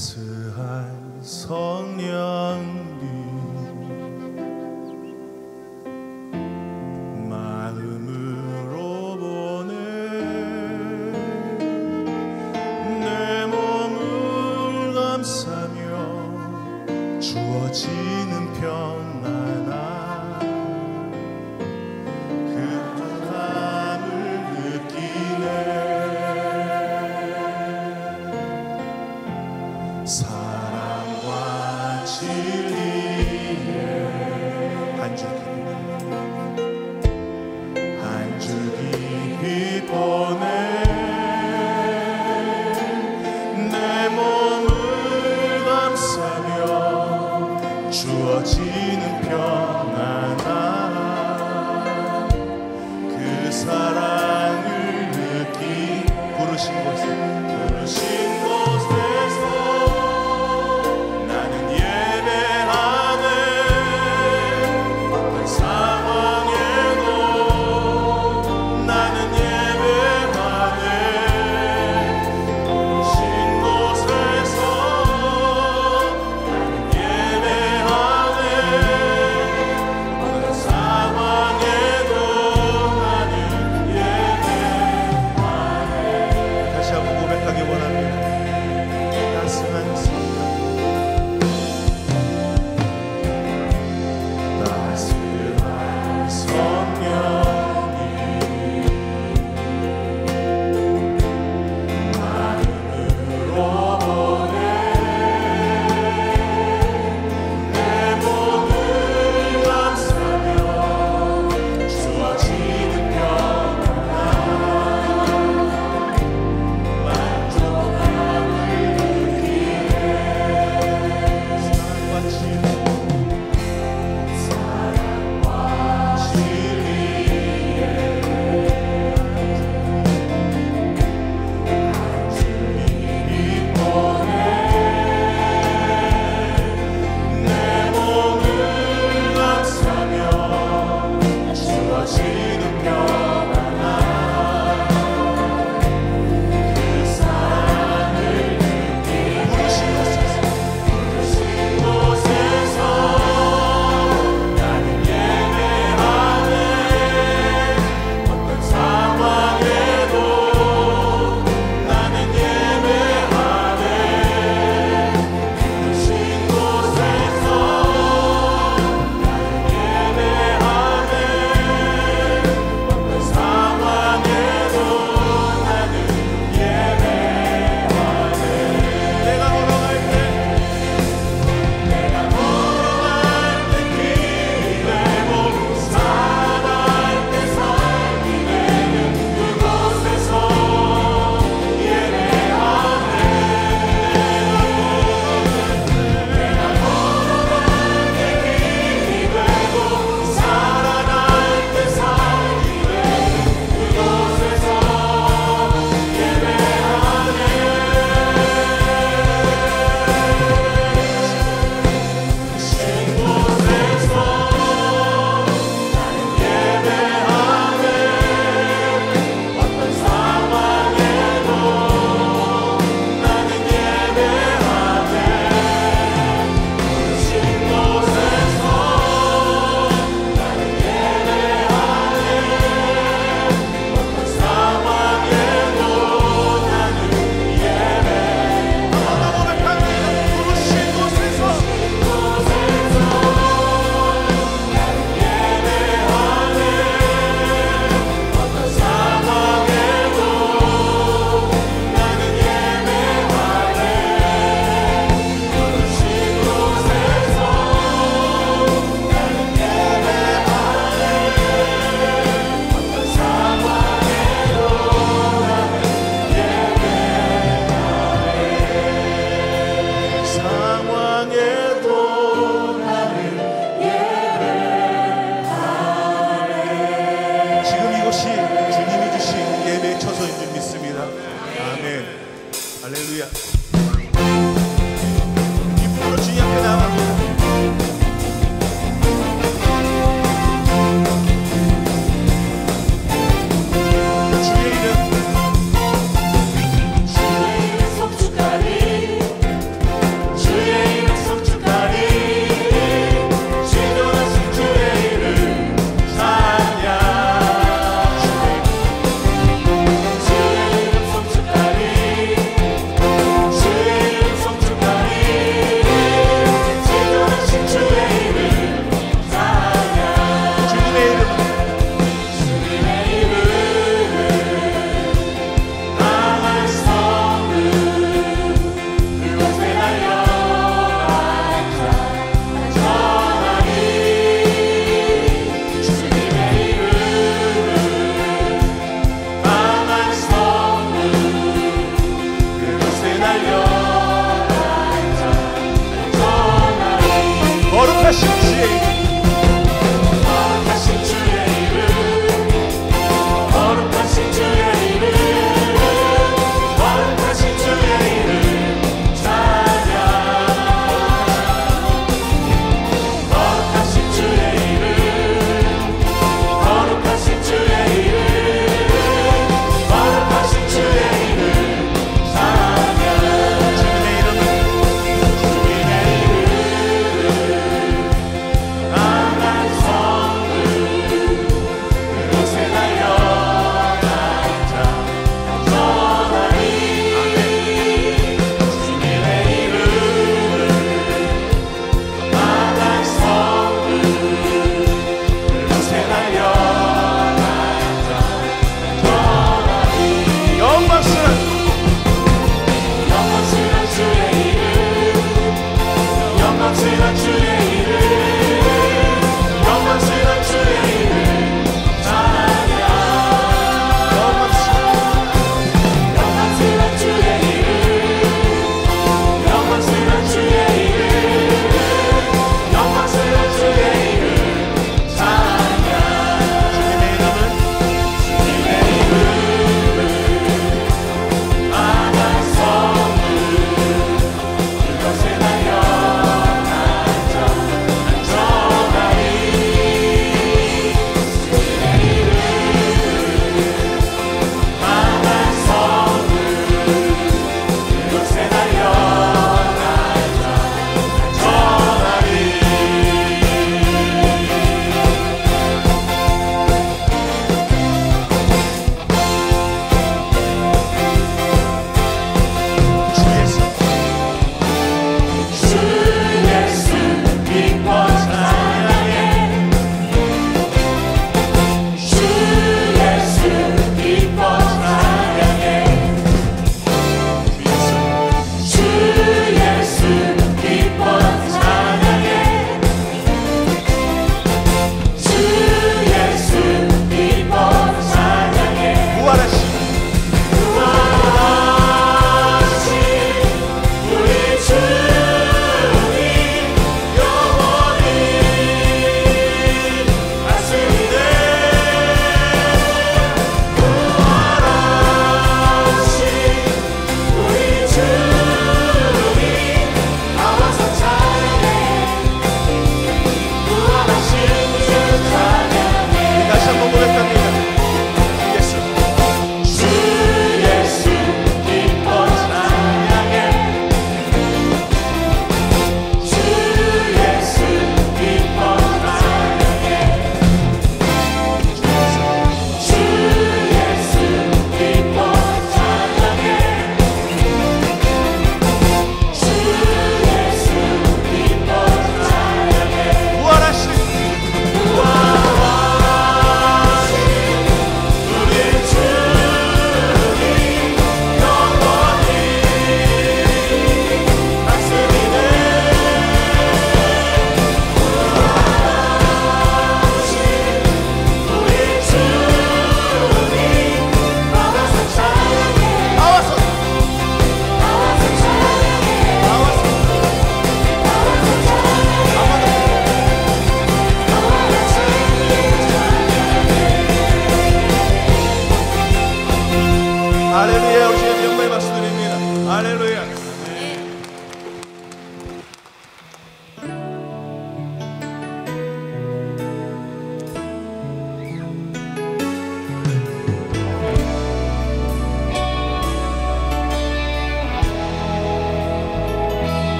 따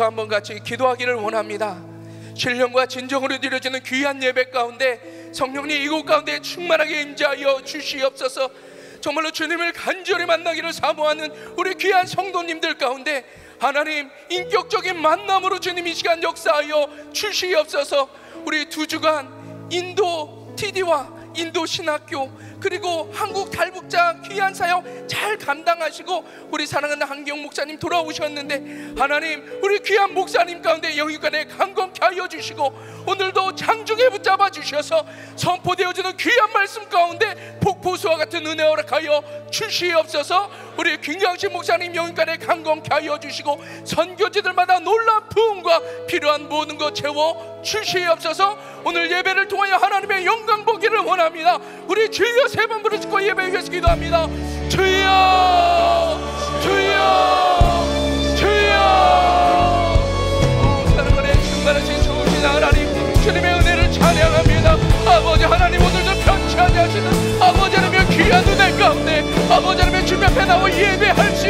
위해서 한번 같이 기도하기를 원합니다. 신령과 진정으로 드려지는 귀한 예배 가운데 성령님 이곳 가운데 충만하게 임재하여 주시옵소서. 정말로 주님을 간절히 만나기를 사모하는 우리 귀한 성도님들 가운데 하나님 인격적인 만남으로 주님 이 시간 역사하여 주시옵소서. 우리 두 주간 인도 TD와 인도 신학교 그리고 한국 탈북자 귀한 사역 잘 감당하시고 우리 사랑하는 한경 목사님 돌아오셨는데 하나님 우리 귀한 목사님 가운데 영육간에 강건케 하여 주시고 오늘도 장중에 붙잡아 주셔서 선포되어지는 귀한 말씀 가운데 폭포수와 같은 은혜 허락하여 주시옵소서. 우리 김경신 목사님 영육간에 강건케 하여 주시고 선교지들마다 놀라운 부흥과 필요한 모든 것 채워 주시옵소서. 오늘 예배를 통하여 하나님의 영광 보기를 원합니다. 우리 주여 세 번 부르짖고 예배 위해서 기도합니다. 주여 주여 주여. 오, 사랑하는 충만하신 좋으신 하나님 주님의 은혜를 찬양합니다. 아버지 하나님 오늘도 편치하지 하시는 아버지 하나님의 귀한 은혜 가운데 아버지 하나님의 주님 앞에 나와 예배할 수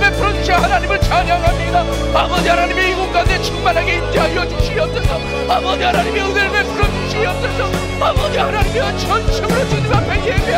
베풀어 주신 하나님을 찬양합니다. 아버지 하나님의 이곳 가운데 충만하게 인자하여 주시옵소서. 아버지 하나님의 은혜를 베풀어 주시옵소서. 아버지 하나님의 전심으로 주님 앞에 때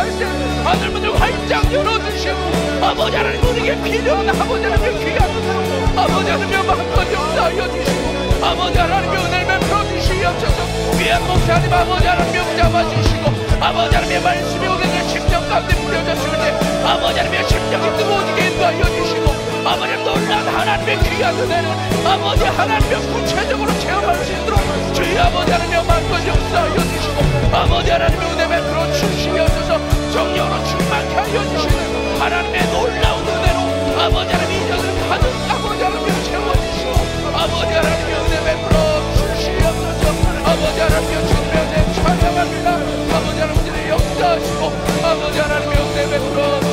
하늘문을 활짝 열어주시고 아버지 하나님 우리에게 필요한 아버지 하나님의 귀한 은혜로 아버지 하나님의 마음껏 역사하여 주시고 아버지 하나님의 은혜를 베풀어 주시옵소서. 귀한 목사님 아버지 하나님의 붙잡아 주시고 아버지 하나님의 말씀이 우리의 심령 가운데 뿌려졌을 때 아버지 하나님의 심령이 뜨거워지게 인도하여 주시고 아버지 놀란 하나님의 귀한 은혜를 아버지 하나님의 구체적으로 체험할 수 있도록 주의 아버지 하나님의 마음껏 역사하여 주시고 아버지 하나님의 은혜 베풀어 주시옵소서 정령으로 충만케 하여 주시는 하나님의 놀라운 은혜로 아버지 하나님 이전을 가득 아버지 하나님의 채워주시고 아버지 하나님의 은혜 베풀어 주시옵소서. 아버지 하나님의 주님의 은혜 찬양합니다. 아버지 하나님의 역사하시고 아버지 하나님의 은혜 베풀어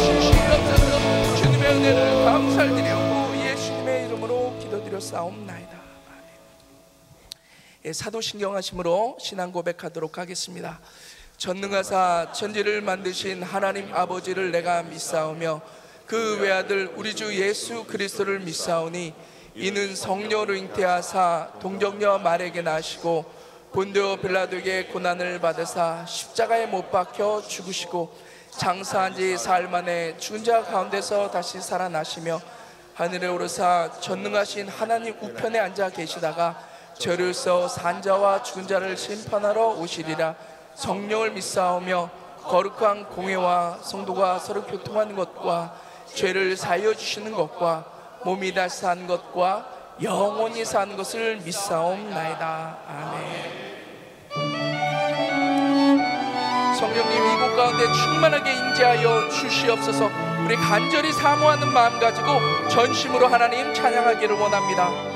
은혜를 감사드리고 예수님의 이름으로 기도드렸사옵나이다. 예, 사도신경 하심으로 신앙 고백하도록 하겠습니다 전능하사 천지를 만드신 하나님 아버지를 내가 믿사오며 그 외아들 우리 주 예수 그리스도를 믿사오니 이는 성령으로 잉태하사 동정녀 말에게 나시고 본디오 빌라도에게 고난을 받으사 십자가에 못 박혀 죽으시고 장사한 지 사흘 만에 죽은 자 가운데서 다시 살아나시며 하늘에 오르사 전능하신 하나님 우편에 앉아 계시다가 저를서 산자와 죽은 자를 심판하러 오시리라. 성령을 믿사오며 거룩한 공회와 성도가 서로 교통하는 것과 죄를 사하여 주시는 것과 몸이 다시 산 것과 영원히 산 것을 믿사옵나이다. 아멘 성령님 이곳 가운데 충만하게 임재하여 주시옵소서. 우리 간절히 사모하는 마음 가지고 전심으로 하나님 찬양하기를 원합니다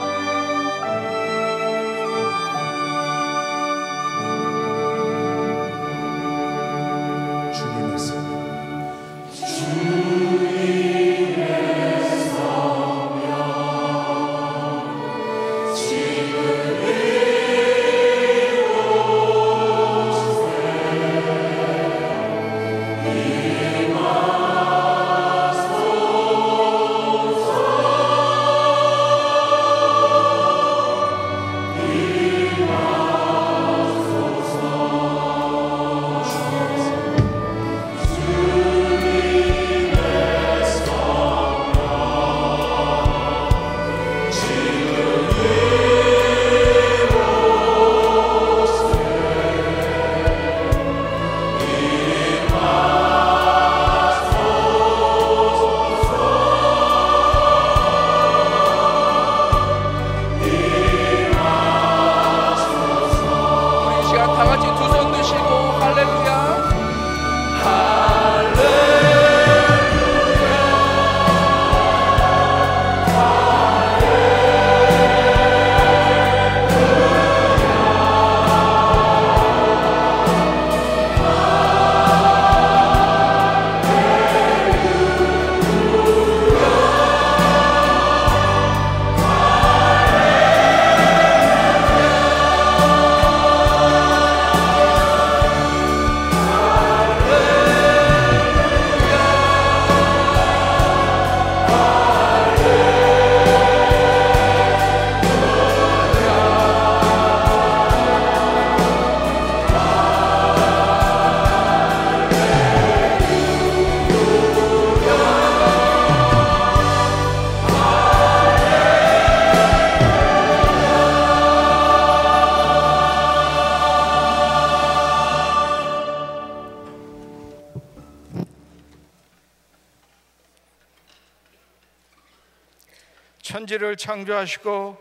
창조하시고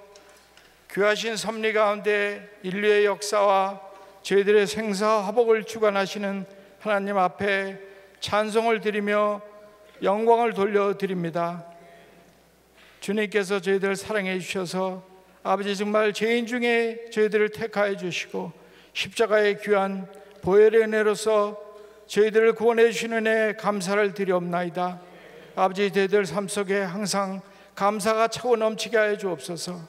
귀하신 섭리 가운데 인류의 역사와 저희들의 생사 화복을 주관하시는 하나님 앞에 찬송을 드리며 영광을 돌려드립니다. 주님께서 저희들을 사랑해 주셔서 아버지 정말 죄인 중에 저희들을 택하여 주시고 십자가의 귀한 보혈의 은혜로서 저희들을 구원해 주시는 은혜 감사를 드리옵나이다. 아버지 저희들 삶 속에 항상 감사가 차고 넘치게 하여 주옵소서.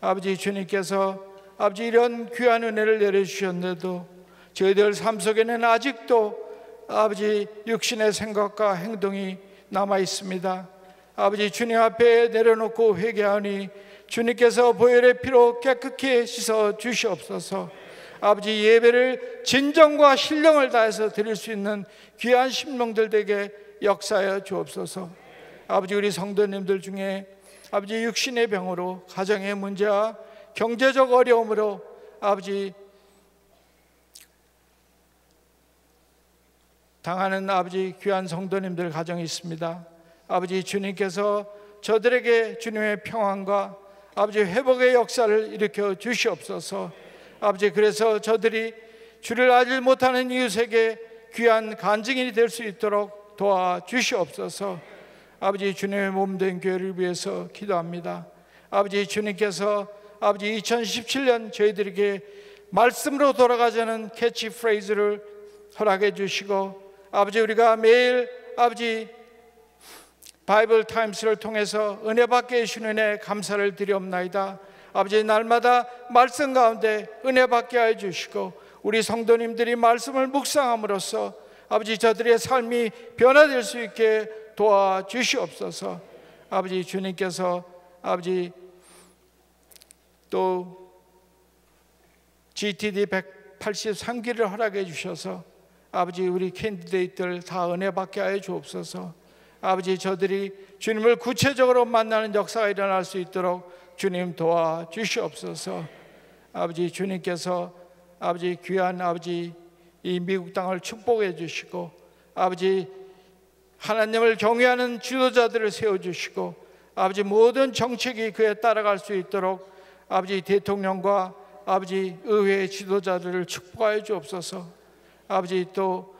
아버지 주님께서 아버지 이런 귀한 은혜를 내려 주셨는데도 저희들 삶 속에는 아직도 아버지 육신의 생각과 행동이 남아 있습니다. 아버지 주님 앞에 내려놓고 회개하니 주님께서 보혈의 피로 깨끗히 씻어 주시옵소서. 아버지 예배를 진정과 신령을 다해서 드릴 수 있는 귀한 심령들 에게 역사하여 주옵소서. 아버지 우리 성도님들 중에 아버지 육신의 병으로 가정의 문제와 경제적 어려움으로 아버지 당하는 아버지 귀한 성도님들 가정이 있습니다. 아버지 주님께서 저들에게 주님의 평안과 아버지 회복의 역사를 일으켜 주시옵소서. 아버지 그래서 저들이 주를 알지 못하는 이웃에게 귀한 간증인이 될 수 있도록 도와 주시옵소서. 아버지 주님의 몸된 교회를 위해서 기도합니다. 아버지 주님께서 아버지 2017년 저희들에게 말씀으로 돌아가자는 캐치프레이즈를 허락해 주시고 아버지 우리가 매일 아버지 Bible Times를 통해서 은혜 받게 해주신 은혜 감사를 드리옵나이다. 아버지 날마다 말씀 가운데 은혜 받게 해 주시고 우리 성도님들이 말씀을 묵상함으로써 아버지 저들의 삶이 변화될 수 있게 도와 주시옵소서. 아버지 주님께서 아버지 또 GTD 183기를 허락해 주셔서 아버지 우리 캔디데이트들 다 은혜 받게 하여 주옵소서. 아버지 저들이 주님을 구체적으로 만나는 역사가 일어날 수 있도록 주님 도와 주시옵소서. 아버지 주님께서 아버지 귀한 아버지 이 미국 땅을 축복해 주시고 아버지 하나님을 경외하는 지도자들을 세워 주시고 아버지 모든 정책이 그에 따라갈 수 있도록 아버지 대통령과 아버지 의회 지도자들을 축복하여 주옵소서. 아버지 또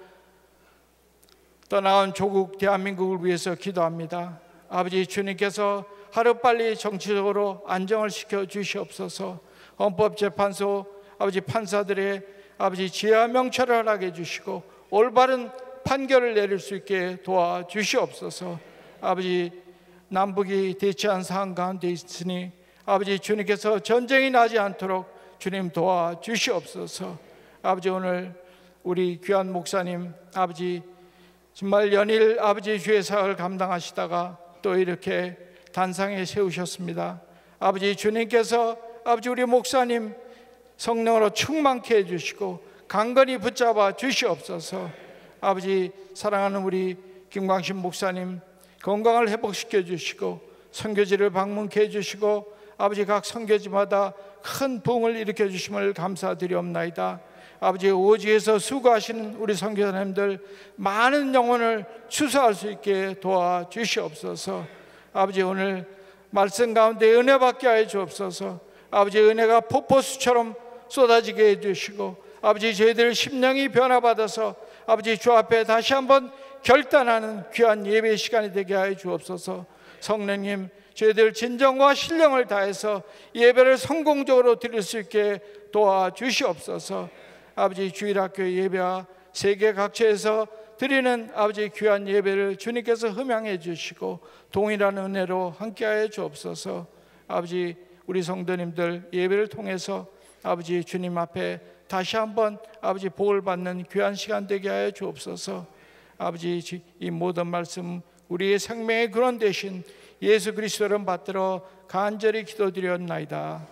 떠나온 조국 대한민국을 위해서 기도합니다. 아버지 주님께서 하루빨리 정치적으로 안정을 시켜 주시옵소서. 헌법재판소 아버지 판사들의 아버지 지하 명찰을 허락해 주시고 올바른 판결을 내릴 수 있게 도와 주시옵소서. 아버지 남북이 대치한 상황 가운데 있으니 아버지 주님께서 전쟁이 나지 않도록 주님 도와 주시옵소서. 아버지 오늘 우리 귀한 목사님 아버지 정말 연일 아버지 주의 사역을 감당하시다가 또 이렇게 단상에 세우셨습니다. 아버지 주님께서 아버지 우리 목사님 성령으로 충만케 해주시고 강건히 붙잡아 주시옵소서. 아버지 사랑하는 우리 김광신 목사님 건강을 회복시켜 주시고 선교지를 방문케 해 주시고 아버지 각 선교지마다 큰 부흥을 일으켜 주심을 감사드리옵나이다. 아버지 오지에서 수고하시는 우리 선교사님들 많은 영혼을 추수할 수 있게 도와 주시옵소서. 아버지 오늘 말씀 가운데 은혜 받게 하여 주옵소서. 아버지 은혜가 폭포수처럼 쏟아지게 해 주시고 아버지 저희들 심령이 변화받아서 아버지 주 앞에 다시 한번 결단하는 귀한 예배 시간이 되게 하여 주옵소서. 성령님 저희들 진정과 신령을 다해서 예배를 성공적으로 드릴 수 있게 도와 주시옵소서. 아버지 주일학교 예배와 세계 각처에서 드리는 아버지 귀한 예배를 주님께서 흠양해 주시고 동일한 은혜로 함께하여 주옵소서. 아버지 우리 성도님들 예배를 통해서 아버지 주님 앞에 다시 한번 아버지 복을 받는 귀한 시간 되게 하여 주옵소서. 아버지 이 모든 말씀 우리의 생명의 근원 되신 예수 그리스도를 받들어 간절히 기도드렸나이다.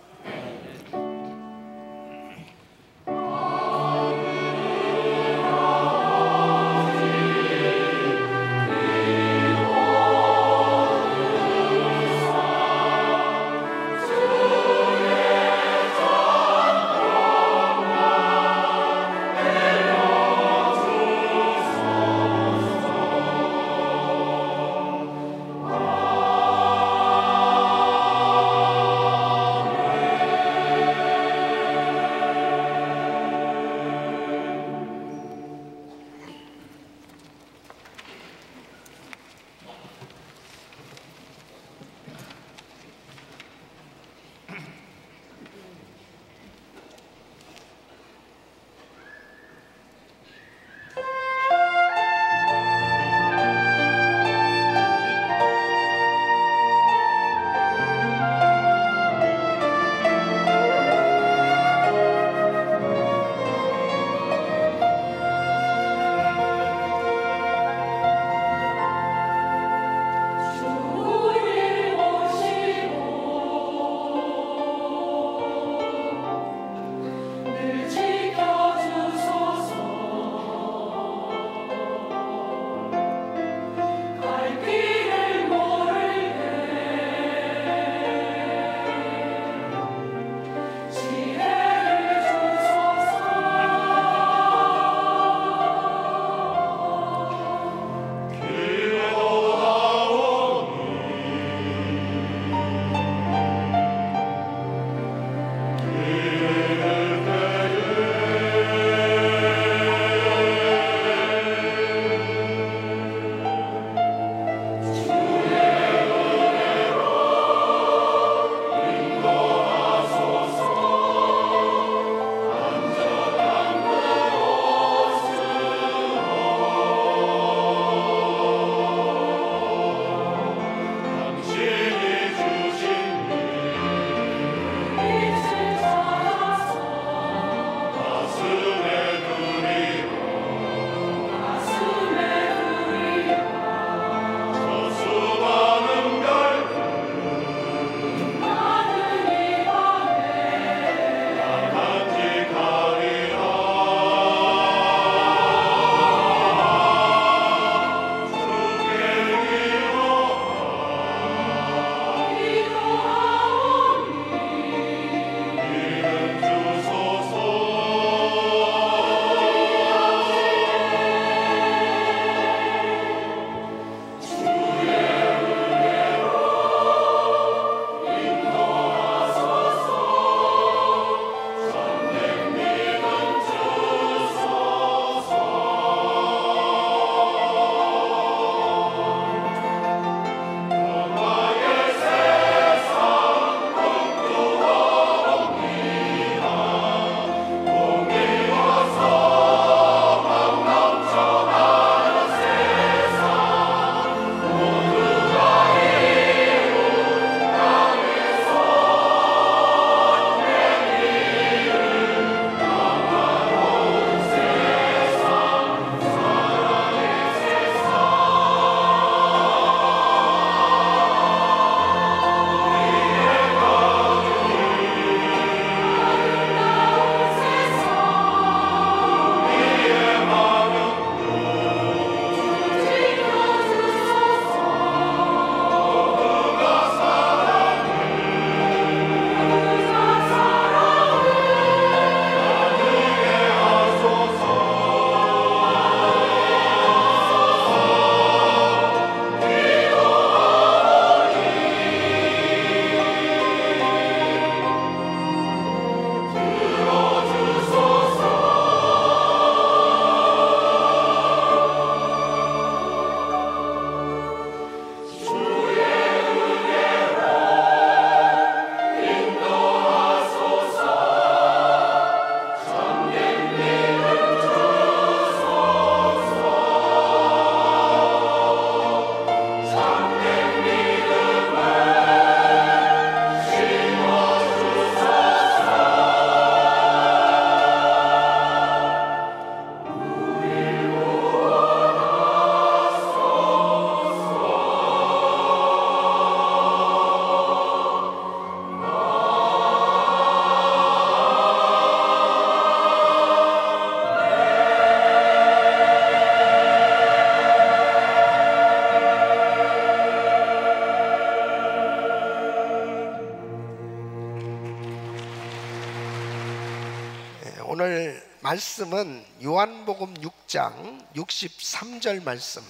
오늘 말씀은 요한복음 6장 63절 말씀.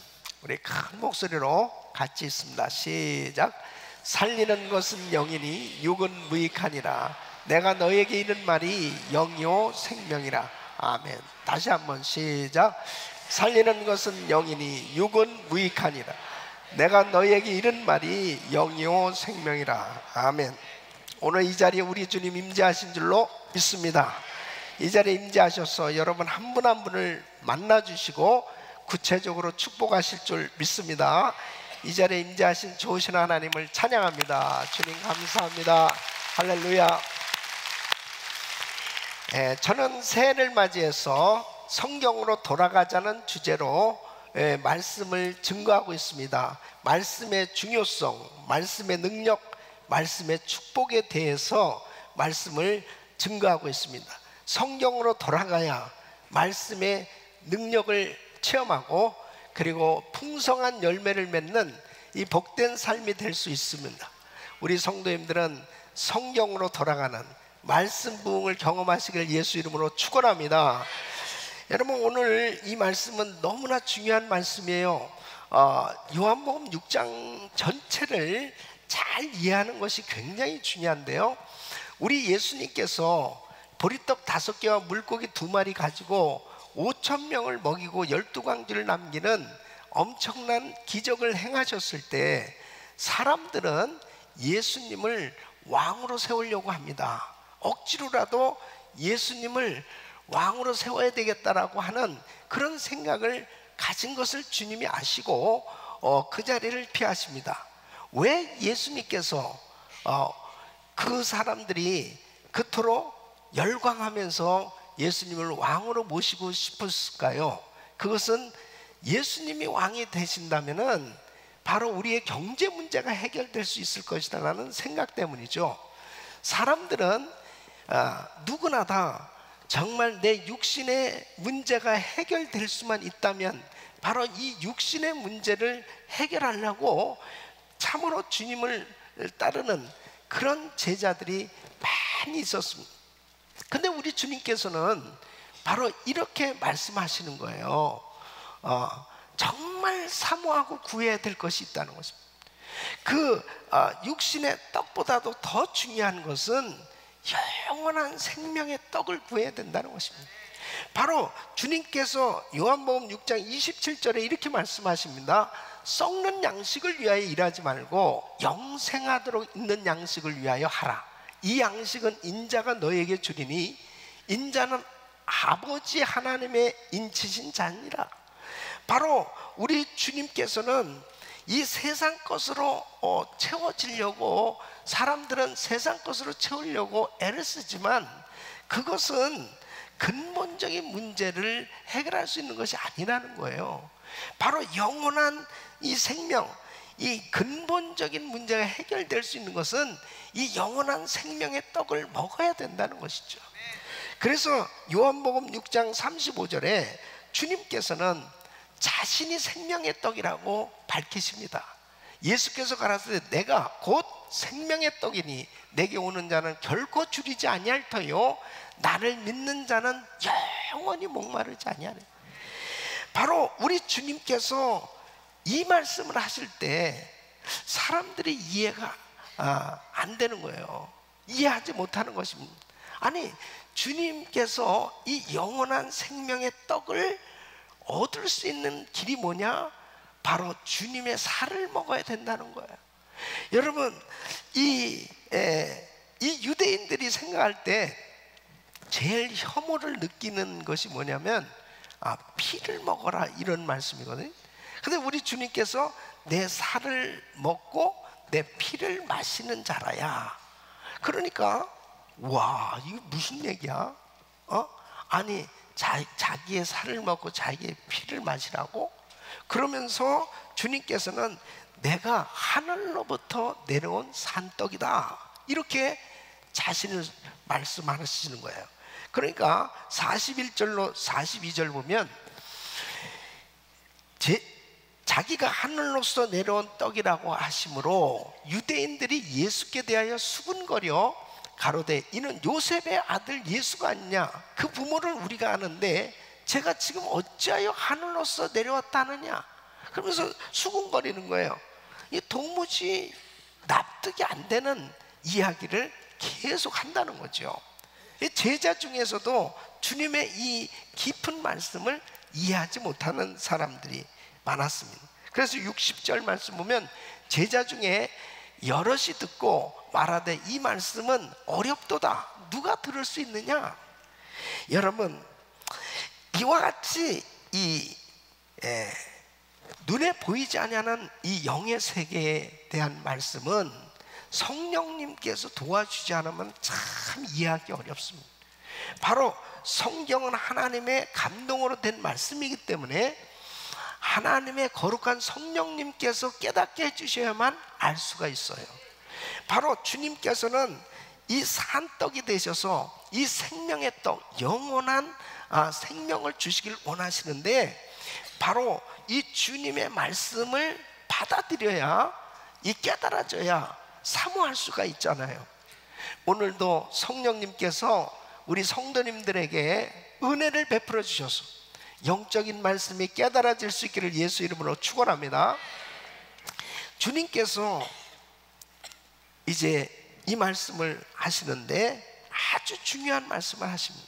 우리 큰 목소리로 같이 있습니다. 시작. 살리는 것은 영이니 육은 무익하니라. 내가 너에게 이른 말이 영이요 생명이라. 아멘. 다시 한번 시작. 살리는 것은 영이니 육은 무익하니라. 내가 너에게 이른 말이 영이요 생명이라. 아멘. 오늘 이 자리에 우리 주님 임재하신 줄로 믿습니다. 이 자리에 임재하셔서 여러분 한분한 분을 만나 주시고 구체적으로 축복하실 줄 믿습니다. 이 자리에 임재하신 좋으신 하나님을 찬양합니다. 주님 감사합니다. 할렐루야. 예, 저는 새해를 맞이해서 성경으로 돌아가자는 주제로 예, 말씀을 증거하고 있습니다. 말씀의 중요성, 말씀의 능력, 말씀의 축복에 대해서 말씀을 증거하고 있습니다. 성경으로 돌아가야 말씀의 능력을 체험하고 그리고 풍성한 열매를 맺는 이 복된 삶이 될 수 있습니다. 우리 성도님들은 성경으로 돌아가는 말씀 부흥을 경험하시길 예수 이름으로 축원합니다. 여러분 오늘 이 말씀은 너무나 중요한 말씀이에요. 어, 요한복음 6장 전체를 잘 이해하는 것이 굉장히 중요한데요. 우리 예수님께서 보리떡 다섯 개와 물고기 두 마리 가지고 5천 명을 먹이고 열두 광주를 남기는 엄청난 기적을 행하셨을 때 사람들은 예수님을 왕으로 세우려고 합니다. 억지로라도 예수님을 왕으로 세워야 되겠다라고 하는 그런 생각을 가진 것을 주님이 아시고 어, 그 자리를 피하십니다. 왜 예수님께서 어, 그 사람들이 그토록 열광하면서 예수님을 왕으로 모시고 싶었을까요? 그것은 예수님이 왕이 되신다면은 바로 우리의 경제 문제가 해결될 수 있을 것이다라는 생각 때문이죠. 사람들은 아, 누구나 다 정말 내 육신의 문제가 해결될 수만 있다면 바로 이 육신의 문제를 해결하려고 참으로 주님을 따르는 그런 제자들이 많이 있었습니다. 근데 우리 주님께서는 바로 이렇게 말씀하시는 거예요. 어, 정말 사모하고 구해야 될 것이 있다는 것입니다. 그 어, 육신의 떡보다도 더 중요한 것은 영원한 생명의 떡을 구해야 된다는 것입니다. 바로 주님께서 요한복음 6장 27절에 이렇게 말씀하십니다. 썩는 양식을 위하여 일하지 말고 영생하도록 있는 양식을 위하여 하라. 이 양식은 인자가 너에게 주리니 인자는 아버지 하나님의 인치신 자니라. 바로 우리 주님께서는 이 세상 것으로 어, 채워지려고 사람들은 세상 것으로 채우려고 애를 쓰지만 그것은 근본적인 문제를 해결할 수 있는 것이 아니라는 거예요. 바로 영원한 이 생명, 이 근본적인 문제가 해결될 수 있는 것은 이 영원한 생명의 떡을 먹어야 된다는 것이죠. 그래서 요한복음 6장 35절에 주님께서는 자신이 생명의 떡이라고 밝히십니다. 예수께서 가라사대 내가 곧 생명의 떡이니 내게 오는 자는 결코 줄이지 아니할 터요 나를 믿는 자는 영원히 목마르지 아니하네. 바로 우리 주님께서 이 말씀을 하실 때 사람들이 이해가 아, 안 되는 거예요. 이해하지 못하는 것입니다. 아니 주님께서 이 영원한 생명의 떡을 얻을 수 있는 길이 뭐냐? 바로 주님의 살을 먹어야 된다는 거예요. 여러분 이, 에, 이 유대인들이 생각할 때 제일 혐오를 느끼는 것이 뭐냐면 아, 피를 먹어라 이런 말씀이거든요. 근데 우리 주님께서 내 살을 먹고 내 피를 마시는 자라야. 그러니까 와 이거 무슨 얘기야? 어? 아니 자, 자기의 살을 먹고 자기의 피를 마시라고? 그러면서 주님께서는 내가 하늘로부터 내려온 산떡이다. 이렇게 자신을 말씀하시는 거예요. 그러니까 41절로 42절 보면 제, 자기가 하늘로서 내려온 떡이라고 하심으로 유대인들이 예수께 대하여 수군거려 가로되 이는 요셉의 아들 예수가 아니냐? 그 부모를 우리가 아는데 제가 지금 어찌하여 하늘로서 내려왔다 하느냐? 그러면서 수군거리는 거예요. 이 도무지 납득이 안 되는 이야기를 계속 한다는 거죠. 이 제자 중에서도 주님의 이 깊은 말씀을 이해하지 못하는 사람들이 많았습니다. 그래서 60절 말씀 보면 제자 중에 여럿이 듣고 말하되 이 말씀은 어렵도다. 누가 들을 수 있느냐? 여러분 이와 같이 이 에, 눈에 보이지 아니하는 이 영의 세계에 대한 말씀은 성령님께서 도와주지 않으면 참 이해하기 어렵습니다. 바로 성경은 하나님의 감동으로 된 말씀이기 때문에 하나님의 거룩한 성령님께서 깨닫게 해주셔야만 알 수가 있어요. 바로 주님께서는 이 산떡이 되셔서 이 생명의 떡, 영원한 아, 생명을 주시길 원하시는데 바로 이 주님의 말씀을 받아들여야 이 깨달아져야 사모할 수가 있잖아요. 오늘도 성령님께서 우리 성도님들에게 은혜를 베풀어 주셔서 영적인 말씀이 깨달아질 수 있기를 예수 이름으로 축원합니다. 주님께서 이제 이 말씀을 하시는데 아주 중요한 말씀을 하십니다.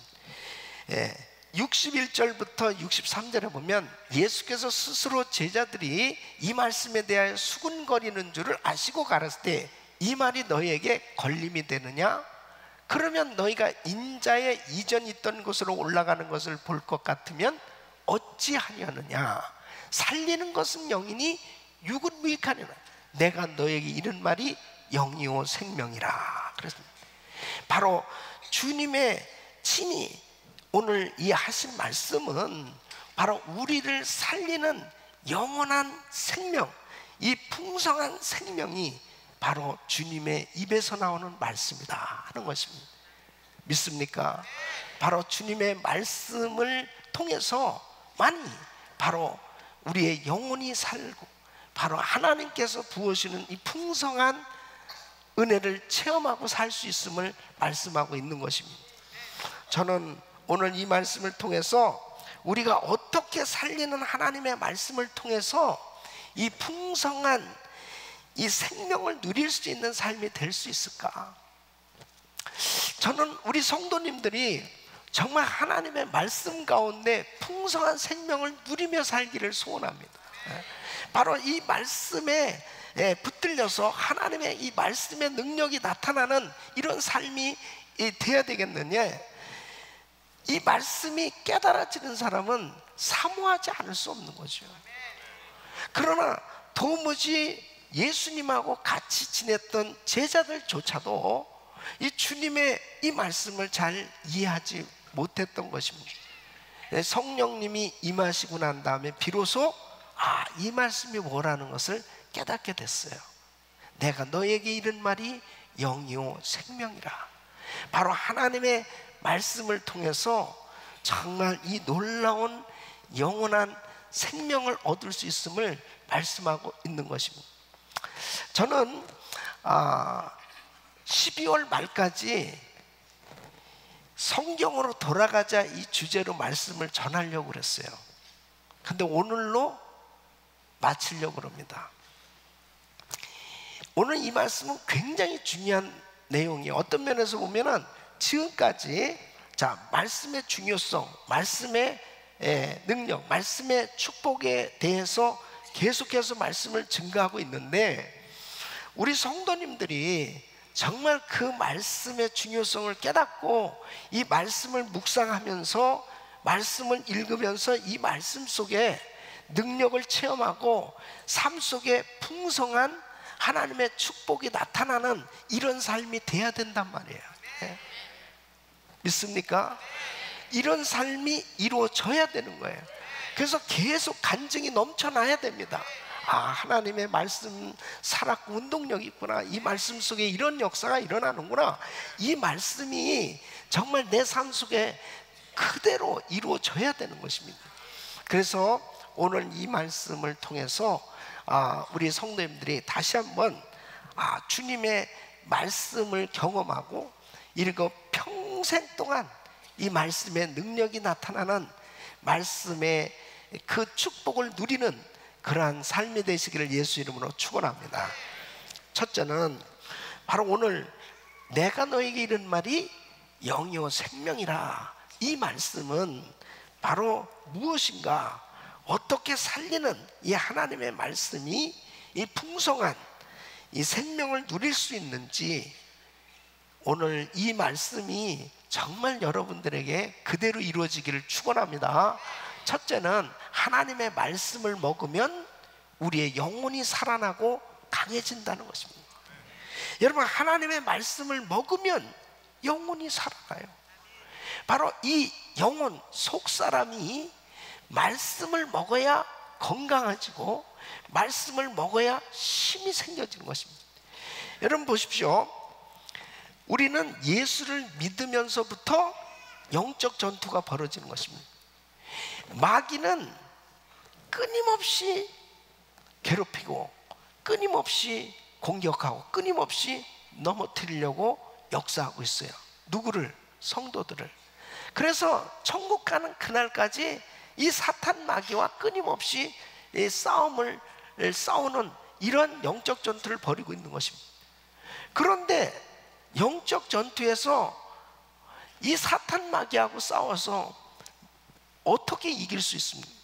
예, 61절부터 63절에 보면 예수께서 스스로 제자들이 이 말씀에 대하여 수군거리는 줄을 아시고 가르칠 때이 말이 너희에게 걸림이 되느냐? 그러면 너희가 인자의 이전 있던 곳으로 올라가는 것을 볼 것 같으면 어찌하려느냐? 살리는 것은 영이니 육은 무익하느냐? 내가 너에게 이런 말이 영이요 생명이라. 그랬습니다. 바로 주님의 친히 오늘 이 하신 말씀은 바로 우리를 살리는 영원한 생명, 이 풍성한 생명이 바로 주님의 입에서 나오는 말씀이다 하는 것입니다. 믿습니까? 바로 주님의 말씀을 통해서 많이 바로 우리의 영혼이 살고 바로 하나님께서 부으시는 이 풍성한 은혜를 체험하고 살 수 있음을 말씀하고 있는 것입니다. 저는 오늘 이 말씀을 통해서 우리가 어떻게 살리는 하나님의 말씀을 통해서 이 풍성한 이 생명을 누릴 수 있는 삶이 될 수 있을까? 저는 우리 성도님들이 정말 하나님의 말씀 가운데 풍성한 생명을 누리며 살기를 소원합니다. 바로 이 말씀에 예, 붙들려서 하나님의 이 말씀의 능력이 나타나는 이런 삶이 돼야 되겠느냐? 이 말씀이 깨달아지는 사람은 사모하지 않을 수 없는 거죠. 그러나 도무지 예수님하고 같이 지냈던 제자들조차도 이 주님의 이 말씀을 잘 이해하지 못했던 것입니다. 네, 성령님이 임하시고 난 다음에 비로소 아, 이 말씀이 뭐라는 것을 깨닫게 됐어요. 내가 너에게 이른 말이 영이요 생명이라. 바로 하나님의 말씀을 통해서 정말 이 놀라운 영원한 생명을 얻을 수 있음을 말씀하고 있는 것입니다. 저는 아, 12월 말까지 성경으로 돌아가자 이 주제로 말씀을 전하려고 그랬어요. 근데 오늘로 마치려고 합니다. 오늘 이 말씀은 굉장히 중요한 내용이 어떤 면에서 보면은 지금까지 자 말씀의 중요성, 말씀의 예, 능력, 말씀의 축복에 대해서 계속해서 말씀을 증가하고 있는데 우리 성도님들이 정말 그 말씀의 중요성을 깨닫고 이 말씀을 묵상하면서 말씀을 읽으면서 이 말씀 속에 능력을 체험하고 삶 속에 풍성한 하나님의 축복이 나타나는 이런 삶이 돼야 된단 말이에요. 네. 믿습니까? 이런 삶이 이루어져야 되는 거예요. 그래서 계속 간증이 넘쳐나야 됩니다. 아, 하나님의 말씀 살았고 운동력이 있구나. 이 말씀 속에 이런 역사가 일어나는구나. 이 말씀이 정말 내 삶 속에 그대로 이루어져야 되는 것입니다. 그래서 오늘 이 말씀을 통해서 아, 우리 성도님들이 다시 한번 아, 주님의 말씀을 경험하고 이르고 평생 동안 이 말씀의 능력이 나타나는 말씀의 그 축복을 누리는 그러한 삶이 되시기를 예수 이름으로 축원합니다. 첫째는 바로 오늘 내가 너에게 이른 말이 영이요 생명이라 이 말씀은 바로 무엇인가 어떻게 살리는 이 하나님의 말씀이 이 풍성한 이 생명을 누릴 수 있는지 오늘 이 말씀이 정말 여러분들에게 그대로 이루어지기를 축원합니다. 첫째는 하나님의 말씀을 먹으면 우리의 영혼이 살아나고 강해진다는 것입니다. 여러분 하나님의 말씀을 먹으면 영혼이 살아나요. 바로 이 영혼 속 사람이 말씀을 먹어야 건강해지고 말씀을 먹어야 힘이 생겨지는 것입니다. 여러분 보십시오. 우리는 예수를 믿으면서부터 영적 전투가 벌어지는 것입니다. 마귀는 끊임없이 괴롭히고 끊임없이 공격하고 끊임없이 넘어뜨리려고 역사하고 있어요. 누구를? 성도들을. 그래서 천국 가는 그날까지 이 사탄 마귀와 끊임없이 이 싸움을 싸우는 이런 영적 전투를 벌이고 있는 것입니다. 그런데 영적 전투에서 이 사탄 마귀하고 싸워서 어떻게 이길 수 있습니까?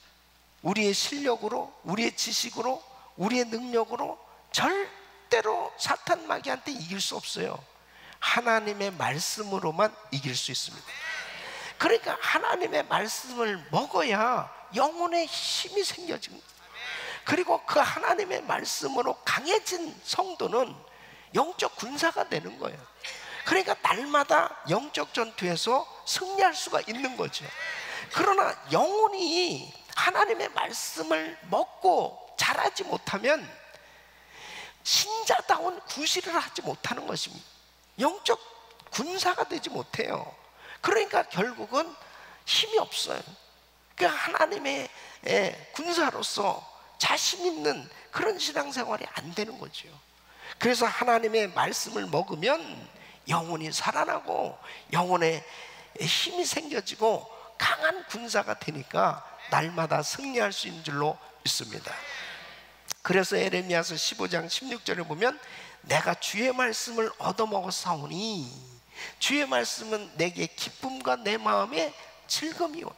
우리의 실력으로, 우리의 지식으로, 우리의 능력으로 절대로 사탄 마귀한테 이길 수 없어요. 하나님의 말씀으로만 이길 수 있습니다. 그러니까 하나님의 말씀을 먹어야 영혼의 힘이 생겨집니다. 그리고 그 하나님의 말씀으로 강해진 성도는 영적 군사가 되는 거예요. 그러니까 날마다 영적 전투에서 승리할 수가 있는 거죠. 그러나 영혼이 하나님의 말씀을 먹고 자라지 못하면 신자다운 구실을 하지 못하는 것입니다. 영적 군사가 되지 못해요. 그러니까 결국은 힘이 없어요. 그 하나님의 예, 군사로서 자신 있는 그런 신앙생활이 안 되는 거죠. 그래서 하나님의 말씀을 먹으면 영혼이 살아나고 영혼에 힘이 생겨지고 강한 군사가 되니까 날마다 승리할 수 있는 줄로 믿습니다. 그래서 에레미야서 15장 16절에 보면 내가 주의 말씀을 얻어먹었사오니 주의 말씀은 내게 기쁨과 내 마음에 즐거움이오.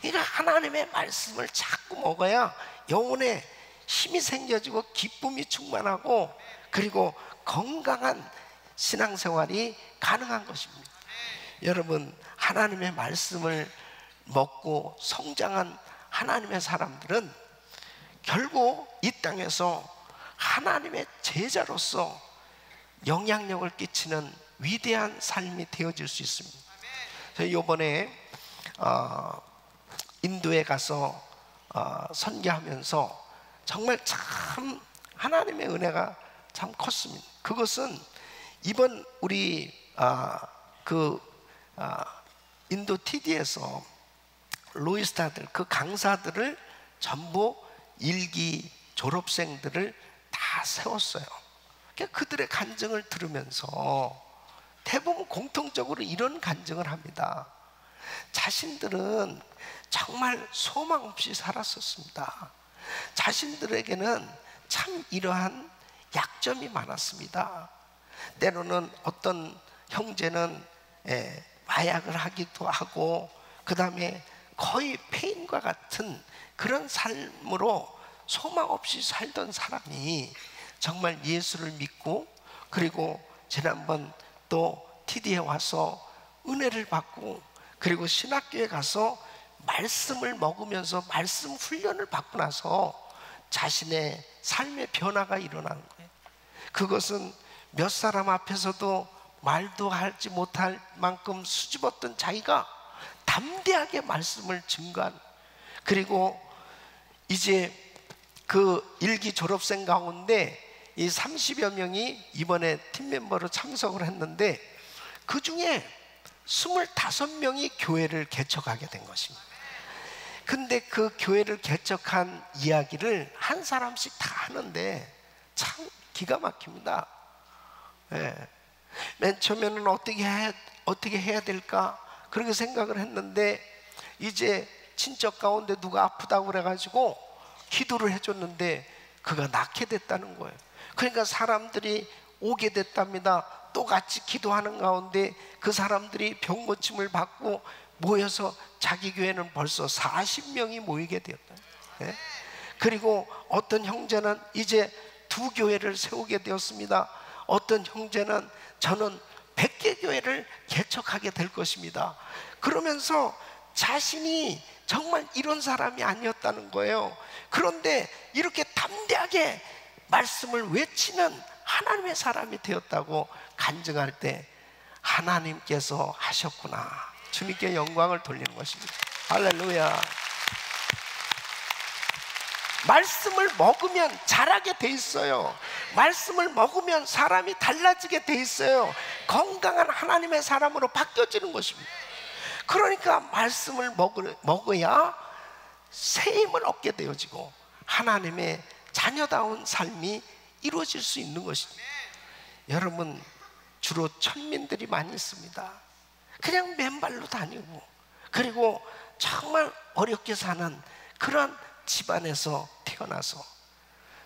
그러니까 하나님의 말씀을 자꾸 먹어야 영혼에 힘이 생겨지고 기쁨이 충만하고 그리고 건강한 신앙생활이 가능한 것입니다. 여러분 하나님의 말씀을 먹고 성장한 하나님의 사람들은 결국 이 땅에서 하나님의 제자로서 영향력을 끼치는 위대한 삶이 되어질 수 있습니다. 저희 이번에 어, 인도에 가서 어, 선교하면서 정말 참 하나님의 은혜가 참 컸습니다. 그것은 이번 우리 아, 그 아, 인도 TD에서 로이스타들 그 강사들을 전부 일기 졸업생들을 다 세웠어요. 그러니까 그들의 간증을 들으면서 대부분 공통적으로 이런 간증을 합니다. 자신들은 정말 소망 없이 살았었습니다. 자신들에게는 참 이러한 약점이 많았습니다. 때로는 어떤 형제는 예, 마약을 하기도 하고 그 다음에 거의 폐인과 같은 그런 삶으로 소망 없이 살던 사람이 정말 예수를 믿고 그리고 지난번 또 TD에 와서 은혜를 받고 그리고 신학교에 가서 말씀을 먹으면서 말씀 훈련을 받고 나서 자신의 삶의 변화가 일어나는 거예요. 그것은 몇 사람 앞에서도 말도 하지 못할 만큼 수줍었던 자기가 담대하게 말씀을 증거한 그리고 이제 그 일기 졸업생 가운데 이 30여 명이 이번에 팀 멤버로 참석을 했는데 그 중에 25명이 교회를 개척하게 된 것입니다. 근데 그 교회를 개척한 이야기를 한 사람씩 다 하는데 참 기가 막힙니다. 예. 맨 처음에는 어떻게 해, 어떻게 해야 될까 그렇게 생각을 했는데 이제 친척 가운데 누가 아프다고 그래가지고 기도를 해줬는데 그가 낫게 됐다는 거예요. 그러니까 사람들이 오게 됐답니다. 또 같이 기도하는 가운데 그 사람들이 병 고침을 받고 모여서 자기 교회는 벌써 40명이 모이게 되었다. 예? 그리고 어떤 형제는 이제 두 교회를 세우게 되었습니다. 어떤 형제는 저는 100개 교회를 개척하게 될 것입니다. 그러면서 자신이 정말 이런 사람이 아니었다는 거예요. 그런데 이렇게 담대하게 말씀을 외치는 하나님의 사람이 되었다고 간증할 때 하나님께서 하셨구나. 주님께 영광을 돌리는 것입니다. 할렐루야. 말씀을 먹으면 자라게 돼 있어요. 말씀을 먹으면 사람이 달라지게 돼 있어요. 건강한 하나님의 사람으로 바뀌어지는 것입니다. 그러니까 말씀을 먹어야 새 힘을 얻게 되어지고 하나님의 자녀다운 삶이 이루어질 수 있는 것입니다. 여러분 주로 천민들이 많이 있습니다. 그냥 맨발로 다니고 그리고 정말 어렵게 사는 그런 집안에서 태어나서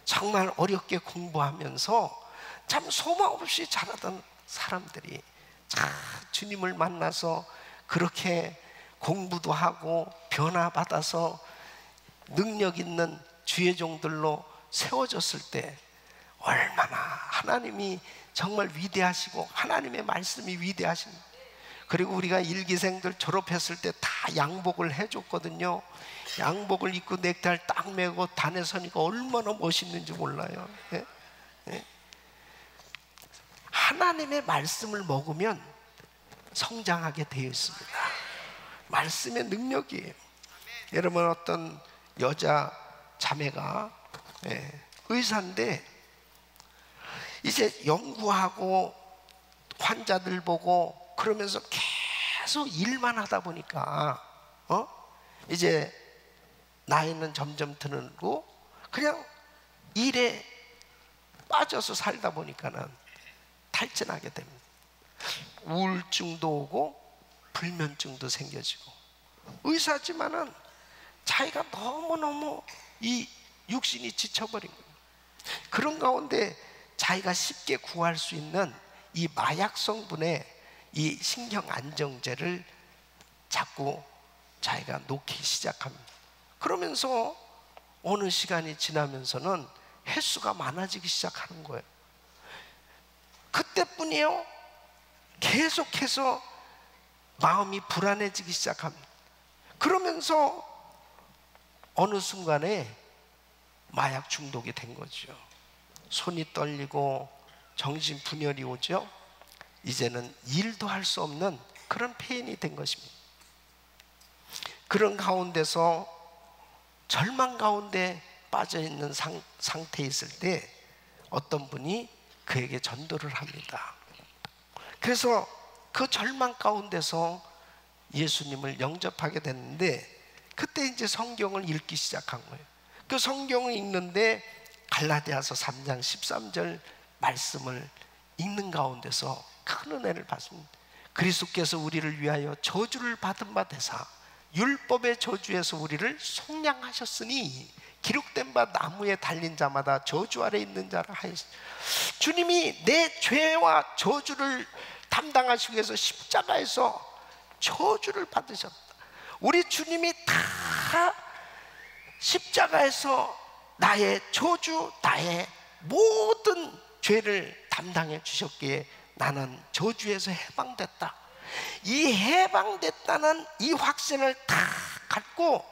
정말 어렵게 공부하면서 참 소망 없이 자라던 사람들이 참 주님을 만나서 그렇게 공부도 하고 변화받아서 능력 있는 주의 종들로 세워졌을 때 얼마나 하나님이 정말 위대하시고 하나님의 말씀이 위대하십니다. 그리고 우리가 일기생들 졸업했을 때 다 양복을 해줬거든요. 양복을 입고 넥타이를 딱 매고 단에 서니까 얼마나 멋있는지 몰라요. 예? 예? 하나님의 말씀을 먹으면 성장하게 되어 있습니다. 말씀의 능력이에요. 여러분 어떤 여자 자매가 예, 의사인데 이제 연구하고 환자들 보고 그러면서 계속 일만 하다 보니까 어 이제 나이는 점점 드는고 그냥 일에 빠져서 살다 보니까는 탈진하게 됩니다. 우울증도 오고 불면증도 생겨지고 의사지만은 자기가 너무너무 이 육신이 지쳐버린 거예요. 그런 가운데 자기가 쉽게 구할 수 있는 이 마약 성분의 이 신경 안정제를 자꾸 자기가 놓기 시작합니다. 그러면서 어느 시간이 지나면서는 횟수가 많아지기 시작하는 거예요. 그때뿐이요. 계속해서 마음이 불안해지기 시작합니다. 그러면서 어느 순간에 마약 중독이 된 거죠. 손이 떨리고 정신 분열이 오죠. 이제는 일도 할 수 없는 그런 폐인이 된 것입니다. 그런 가운데서 절망 가운데 빠져 있는 상, 상태에 있을 때 어떤 분이 그에게 전도를 합니다. 그래서 그 절망 가운데서 예수님을 영접하게 됐는데 그때 이제 성경을 읽기 시작한 거예요. 그 성경을 읽는데 갈라디아서 3장 13절 말씀을 읽는 가운데서 큰 은혜를 받습니다. 그리스도께서 우리를 위하여 저주를 받은 바 되사 율법의 저주에서 우리를 속량하셨으니 기록된 바 나무에 달린 자마다 저주 아래 있는 자라 하였으니 주님이 내 죄와 저주를 담당하시기 위해서 십자가에서 저주를 받으셨다. 우리 주님이 다 십자가에서 나의 저주, 나의 모든 죄를 담당해 주셨기에 나는 저주에서 해방됐다. 이 해방됐다는 이 확신을 다 갖고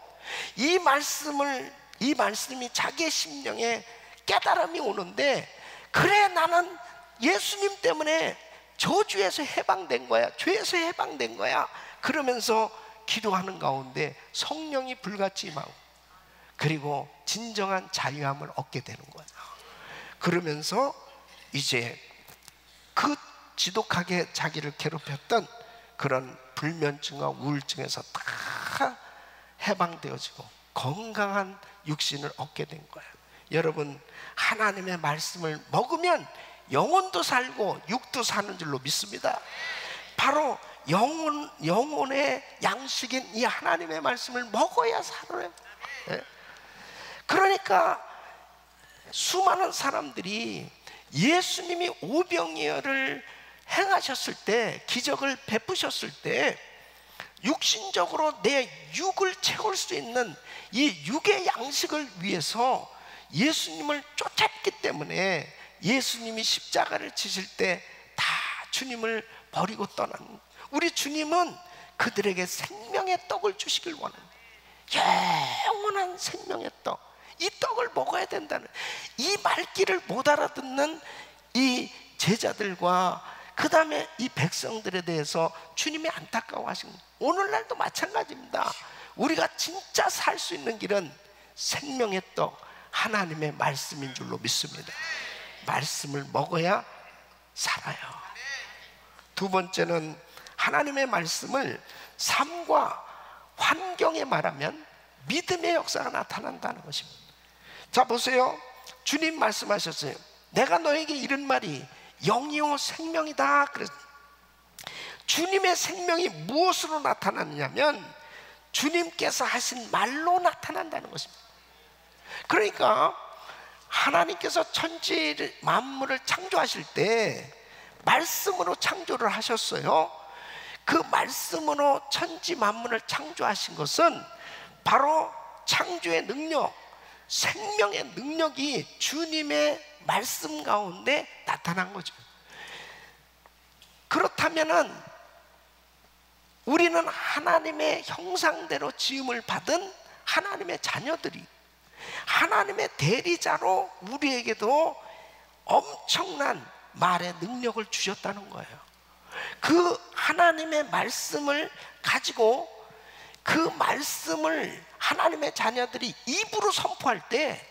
이 말씀을 이 말씀이 자기의 심령에 깨달음이 오는데 그래 나는 예수님 때문에 저주에서 해방된 거야. 죄에서 해방된 거야. 그러면서 기도하는 가운데 성령이 불같이 임하고 그리고 진정한 자유함을 얻게 되는 거야. 그러면서 이제 그 지독하게 자기를 괴롭혔던 그런 불면증과 우울증에서 다 해방되어지고 건강한 육신을 얻게 된 거예요. 여러분 하나님의 말씀을 먹으면 영혼도 살고 육도 사는 줄로 믿습니다. 바로 영혼 영혼의 양식인 이 하나님의 말씀을 먹어야 살아요. 예. 그러니까 수많은 사람들이 예수님이 오병이어를 행하셨을 때 기적을 베푸셨을 때 육신적으로 내 육을 채울 수 있는 이 육의 양식을 위해서 예수님을 쫓았기 때문에 예수님이 십자가를 지실 때 다 주님을 버리고 떠난 우리 주님은 그들에게 생명의 떡을 주시길 원합니다. 영원한 생명의 떡. 이 떡을 먹어야 된다는 이 말귀를 못 알아듣는 이 제자들과 그 다음에 이 백성들에 대해서 주님이 안타까워하신. 오늘날도 마찬가지입니다. 우리가 진짜 살 수 있는 길은 생명의 떡, 하나님의 말씀인 줄로 믿습니다. 말씀을 먹어야 살아요. 두 번째는 하나님의 말씀을 삶과 환경에 말하면 믿음의 역사가 나타난다는 것입니다. 자, 보세요. 주님 말씀하셨어요. 내가 너에게 이른 말이 영이요 생명이다. 그랬 주님의 생명이 무엇으로 나타났냐면 주님께서 하신 말로 나타난다는 것입니다. 그러니까 하나님께서 천지 만물을 창조하실 때 말씀으로 창조를 하셨어요. 그 말씀으로 천지 만물을 창조하신 것은 바로 창조의 능력, 생명의 능력이 주님의 말씀 가운데 나타난 거죠. 그렇다면은 우리는 하나님의 형상대로 지음을 받은 하나님의 자녀들이 하나님의 대리자로 우리에게도 엄청난 말의 능력을 주셨다는 거예요. 그 하나님의 말씀을 가지고 그 말씀을 하나님의 자녀들이 입으로 선포할 때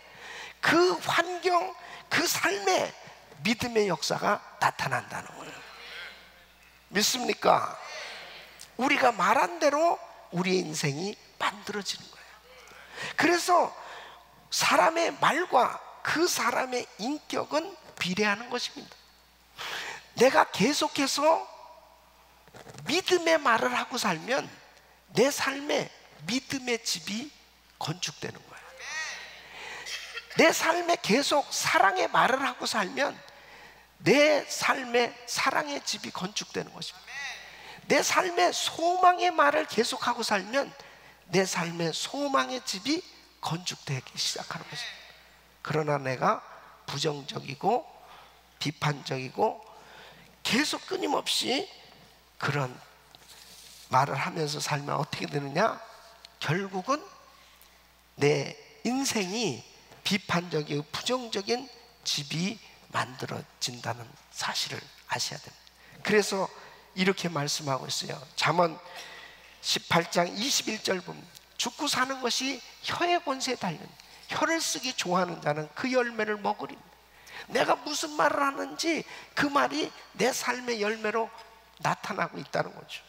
그 환경, 그 삶에 믿음의 역사가 나타난다는 거예요. 믿습니까? 우리가 말한 대로 우리의 인생이 만들어지는 거예요. 그래서 사람의 말과 그 사람의 인격은 비례하는 것입니다. 내가 계속해서 믿음의 말을 하고 살면 내 삶에 믿음의 집이 건축되는 거예요. 내 삶에 계속 사랑의 말을 하고 살면 내 삶에 사랑의 집이 건축되는 것입니다. 내 삶에 소망의 말을 계속하고 살면 내 삶에 소망의 집이 건축되기 시작하는 것입니다. 그러나 내가 부정적이고 비판적이고 계속 끊임없이 그런 말을 하면서 살면 어떻게 되느냐? 결국은 내 인생이 비판적이고 부정적인 집이 만들어진다는 사실을 아셔야 됩니다. 그래서 이렇게 말씀하고 있어요. 잠언 18장 21절 보면 죽고 사는 것이 혀의 권세에 달린 혀를 쓰기 좋아하는 자는 그 열매를 먹으리. 내가 무슨 말을 하는지 그 말이 내 삶의 열매로 나타나고 있다는 거죠.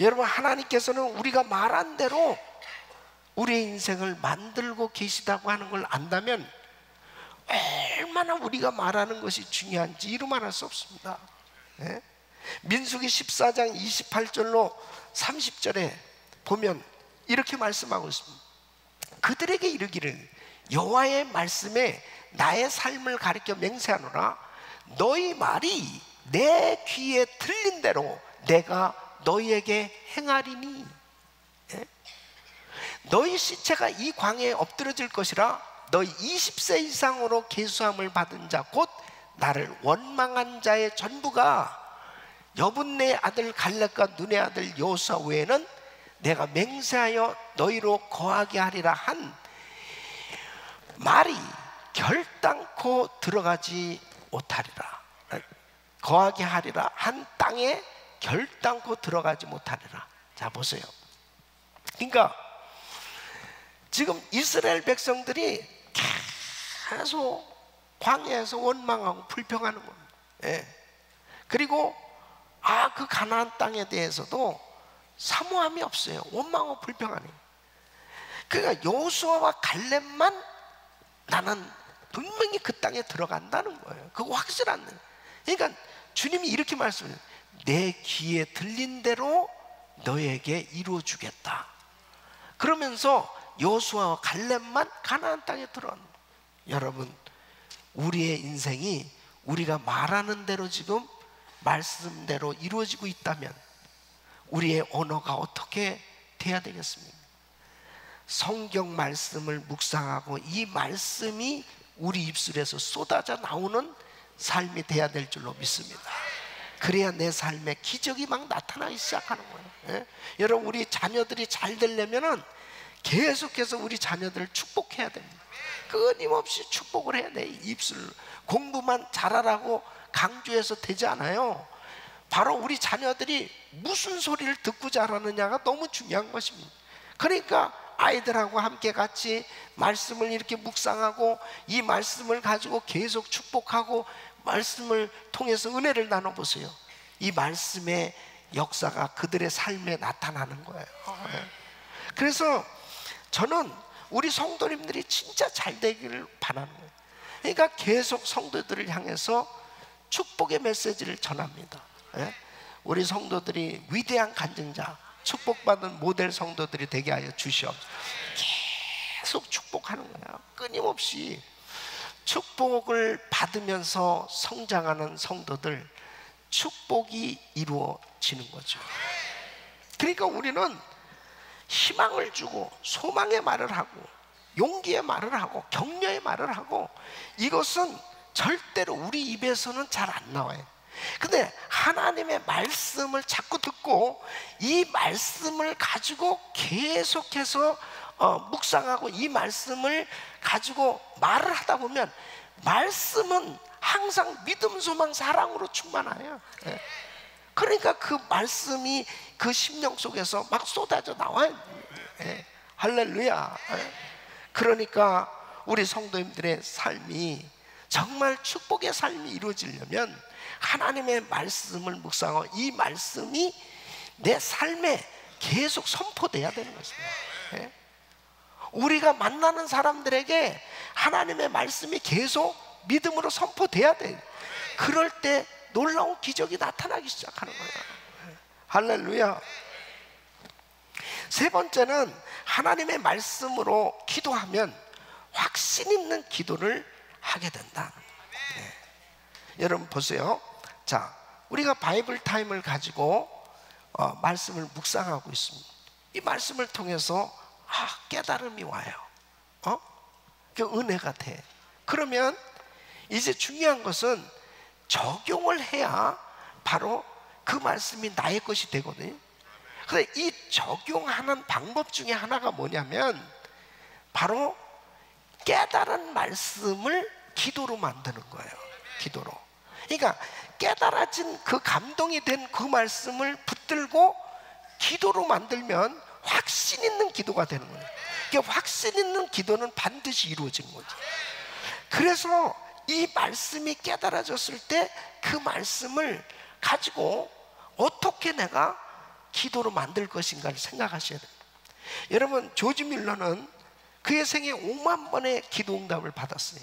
여러분 하나님께서는 우리가 말한 대로 우리의 인생을 만들고 계시다고 하는 걸 안다면 얼마나 우리가 말하는 것이 중요한지 이루 말할 수 없습니다. 예? 민수기 14장 28절로 30절에 보면 이렇게 말씀하고 있습니다. 그들에게 이르기를 여호와의 말씀에 나의 삶을 가리켜 맹세하노라 너희 말이 내 귀에 들린 대로 내가 너희에게 행하리니 예? 너희 시체가 이 광야에 엎드려질 것이라 너희 20세 이상으로 계수함을 받은 자 곧 나를 원망한 자의 전부가 여분네 아들 갈렙과 눈의 아들 요사 외에는 내가 맹세하여 너희로 거하게 하리라 한 말이 결단코 들어가지 못하리라. 거하게 하리라. 한 땅에 결단코 들어가지 못하리라. 자 보세요. 그러니까 지금 이스라엘 백성들이 계속 광야에서 원망하고 불평하는 겁니다 예. 그리고 아 그 가나안 땅에 대해서도 사모함이 없어요 원망하고 불평하네 그러니까 여호수아와 갈렙만 나는 분명히 그 땅에 들어간다는 거예요. 그거 확실한. 그러니까 주님이 이렇게 말씀해요. 내 귀에 들린 대로 너에게 이루어 주겠다. 그러면서 여수아와 갈렙만 가나안 땅에 거예요. 여러분, 우리의 인생이 우리가 말하는 대로 지금 말씀대로 이루어지고 있다면 우리의 언어가 어떻게 돼야 되겠습니까? 성경 말씀을 묵상하고 이 말씀이 우리 입술에서 쏟아져 나오는 삶이 돼야 될 줄로 믿습니다. 그래야 내 삶에 기적이 막 나타나기 시작하는 거예요. 예? 여러분 우리 자녀들이 잘 되려면은 계속해서 우리 자녀들을 축복해야 됩니다. 끊임없이 축복을 해야 돼. 입술 공부만 잘하라고 강조해서 되지 않아요. 바로 우리 자녀들이 무슨 소리를 듣고 자라느냐가 너무 중요한 것입니다. 그러니까 아이들하고 함께 같이 말씀을 이렇게 묵상하고 이 말씀을 가지고 계속 축복하고 말씀을 통해서 은혜를 나눠 보세요. 이 말씀의 역사가 그들의 삶에 나타나는 거예요. 네. 그래서 저는 우리 성도님들이 진짜 잘 되기를 바라는 거예요. 그러니까 계속 성도들을 향해서 축복의 메시지를 전합니다. 예? 우리 성도들이 위대한 간증자, 축복받은 모델 성도들이 되게 하여 주시옵소서. 계속 축복하는 거야. 끊임없이 축복을 받으면서 성장하는 성도들 축복이 이루어지는 거죠. 그러니까 우리는 희망을 주고 소망의 말을 하고 용기의 말을 하고 격려의 말을 하고 이것은 절대로 우리 입에서는 잘 안 나와요. 근데 하나님의 말씀을 자꾸 듣고 이 말씀을 가지고 계속해서 어, 묵상하고 이 말씀을 가지고 말을 하다 보면 말씀은 항상 믿음, 소망, 사랑으로 충만해요. 예. 그러니까 그 말씀이 그 심령 속에서 막 쏟아져 나와요. 예. 할렐루야. 예. 그러니까 우리 성도님들의 삶이 정말 축복의 삶이 이루어지려면 하나님의 말씀을 묵상하고 이 말씀이 내 삶에 계속 선포돼야 되는 것입니다. 예? 우리가 만나는 사람들에게 하나님의 말씀이 계속 믿음으로 선포돼야 돼. 그럴 때 놀라운 기적이 나타나기 시작하는 거예요. 예. 할렐루야. 세 번째는 하나님의 말씀으로 기도하면 확신 있는 기도를 하게 된다. 네. 여러분 보세요. 자, 우리가 Bible Time을 가지고 어, 말씀을 묵상하고 있습니다. 이 말씀을 통해서 아, 깨달음이 와요. 어? 그 은혜가 돼. 그러면 이제 중요한 것은 적용을 해야 바로 그 말씀이 나의 것이 되거든요. 근데 이 적용하는 방법 중에 하나가 뭐냐면 바로 깨달은 말씀을 기도로 만드는 거예요. 기도로. 그러니까 깨달아진 그 감동이 된 그 말씀을 붙들고 기도로 만들면 확신 있는 기도가 되는 거예요. 그 확신 있는 기도는 반드시 이루어지는 거죠. 그래서 이 말씀이 깨달아졌을 때 그 말씀을 가지고 어떻게 내가 기도로 만들 것인가를 생각하셔야 됩니다. 여러분 조지 밀러는 그의 생에 5만 번의 기도 응답을 받았어요.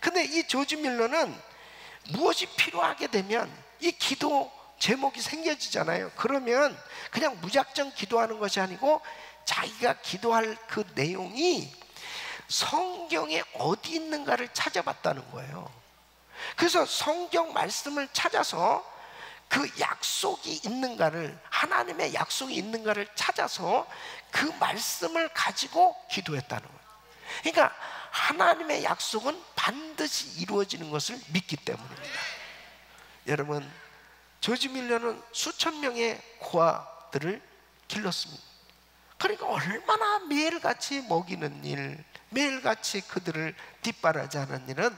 근데 이 조지 밀러는 무엇이 필요하게 되면 이 기도 제목이 생겨지잖아요. 그러면 그냥 무작정 기도하는 것이 아니고 자기가 기도할 그 내용이 성경에 어디 있는가를 찾아봤다는 거예요. 그래서 성경 말씀을 찾아서 그 약속이 있는가를 하나님의 약속이 있는가를 찾아서 그 말씀을 가지고 기도했다는 거예요. 그러니까 하나님의 약속은 반드시 이루어지는 것을 믿기 때문입니다. 여러분, 조지 밀러는 수천 명의 고아들을 길렀습니다. 그러니까 얼마나 매일같이 먹이는 일, 매일같이 그들을 뒷바라지하는 일은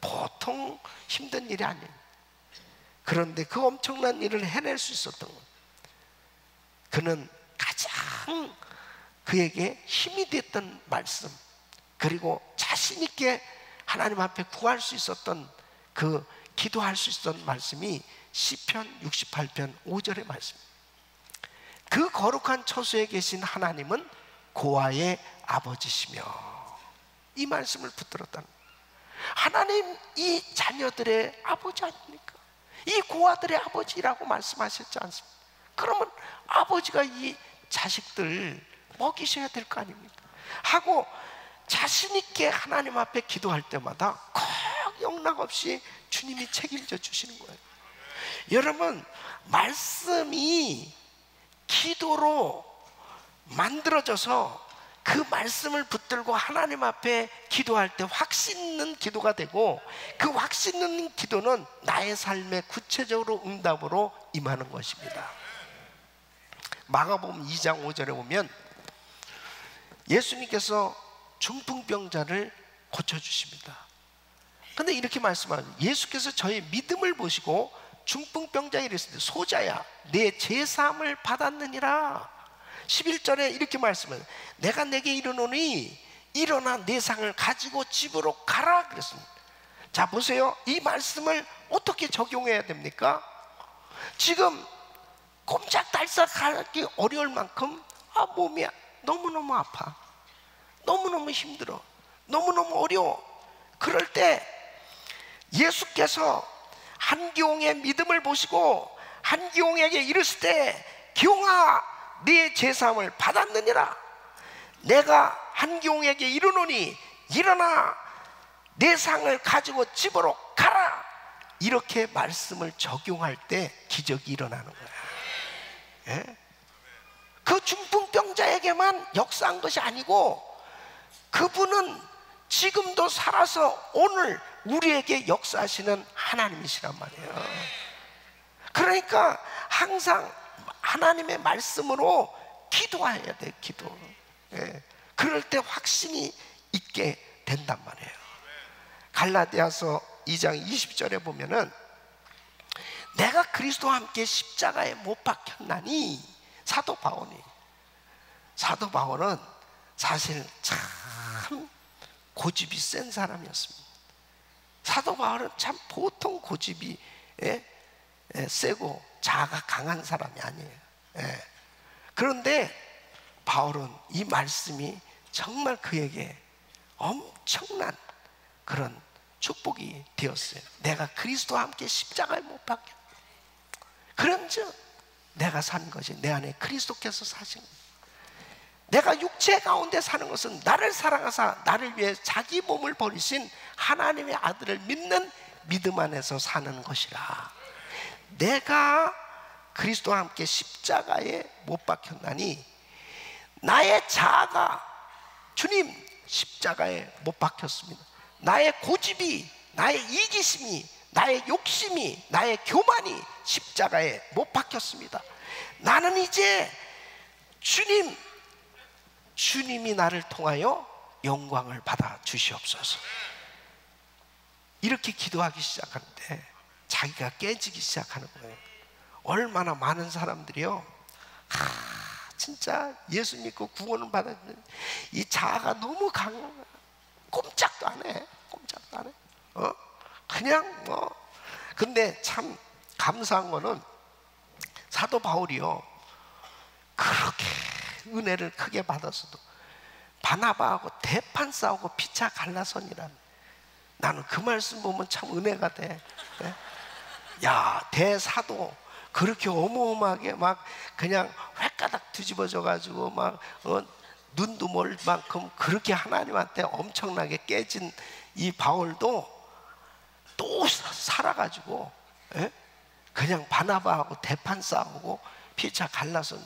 보통 힘든 일이 아니에요. 그런데 그 엄청난 일을 해낼 수 있었던 것. 그는 가장 그에게 힘이 됐던 말씀, 그리고 자신 있게 하나님 앞에 구할 수 있었던 그 기도할 수 있었던 말씀이 시편 68편 5절의 말씀. 그 거룩한 처소에 계신 하나님은 고아의 아버지시며 이 말씀을 붙들었다는 하나님 이 자녀들의 아버지 아닙니까? 이 고아들의 아버지라고 말씀하셨지 않습니까? 그러면 아버지가 이 자식들 먹이셔야 될 거 아닙니까? 하고 자신 있게 하나님 앞에 기도할 때마다 꼭 영락 없이 주님이 책임져 주시는 거예요. 여러분 말씀이 기도로 만들어져서 그 말씀을 붙들고 하나님 앞에 기도할 때 확신 있는 기도가 되고 그 확신 있는 기도는 나의 삶에 구체적으로 응답으로 임하는 것입니다. 마가복음 2장 5절에 보면 예수님께서 중풍병자를 고쳐 주십니다. 근데 이렇게 말씀하죠. 예수께서 저의 믿음을 보시고 중풍병자에 이랬습니다. 소자야, 내 제사함을 받았느니라. 11절에 이렇게 말씀을 내가 내게 이르노니 일어나 내 상을 가지고 집으로 가라 그랬습니다. 자 보세요. 이 말씀을 어떻게 적용해야 됩니까? 지금 꼼짝달싹하기 어려울 만큼 아 몸이 너무너무 아파. 너무너무 힘들어. 너무너무 어려워. 그럴 때 예수께서 한기홍의 믿음을 보시고 한기홍에게 이르실 때 기홍아 네 제사함을 받았느니라 내가 한기홍에게 이르노니 일어나 내 상을 가지고 집으로 가라 이렇게 말씀을 적용할 때 기적이 일어나는 거야 예? 그 중풍병자에게만 역사한 것이 아니고 그분은 지금도 살아서 오늘 우리에게 역사하시는 하나님이시란 말이에요. 그러니까 항상 하나님의 말씀으로 기도해야 돼, 기도. 예. 그럴 때 확신이 있게 된단 말이에요. 갈라디아서 2장 20절에 보면은 내가 그리스도와 함께 십자가에 못 박혔나니 사도 바울이 사도 바울은 사실 참 고집이 센 사람이었습니다. 사도 바울은 참 보통 고집이 예? 예, 세고 자아가 강한 사람이 아니에요. 예. 그런데 바울은 이 말씀이 정말 그에게 엄청난 그런 축복이 되었어요. 내가 그리스도와 함께 십자가에 못 박혀. 그런즉 내가 산 것이 내 안에 그리스도께서 사신 것. 내가 육체 가운데 사는 것은 나를 사랑하사 나를 위해 자기 몸을 버리신 하나님의 아들을 믿는 믿음 안에서 사는 것이라. 내가 그리스도와 함께 십자가에 못 박혔나니 나의 자아가 주님 십자가에 못 박혔습니다. 나의 고집이, 나의 이기심이, 나의 욕심이, 나의 교만이 십자가에 못 박혔습니다. 나는 이제 주님, 주님이 나를 통하여 영광을 받아 주시옵소서. 이렇게 기도하기 시작하는데 자기가 깨지기 시작하는 거예요. 얼마나 많은 사람들이요. 아, 진짜 예수 믿고 구원을 받았는데 이 자아가 너무 거야. 꼼짝도 안 해. 꼼짝도 안 해. 어? 그냥 뭐. 근데 참 감사한 거는 사도 바울이요. 그렇게 은혜를 크게 받았어도 바나바하고 대판 싸우고 피차 갈라선이라는 나는 그 말씀 보면 참 은혜가 돼. 네? 야 대사도 그렇게 어마어마하게 막 그냥 획가닥 뒤집어져 가지고 막 어, 눈도 멀 만큼 그렇게 하나님한테 엄청나게 깨진 이 바울도 또 살아가지고 예? 그냥 바나바하고 대판 싸우고 피차 갈라서는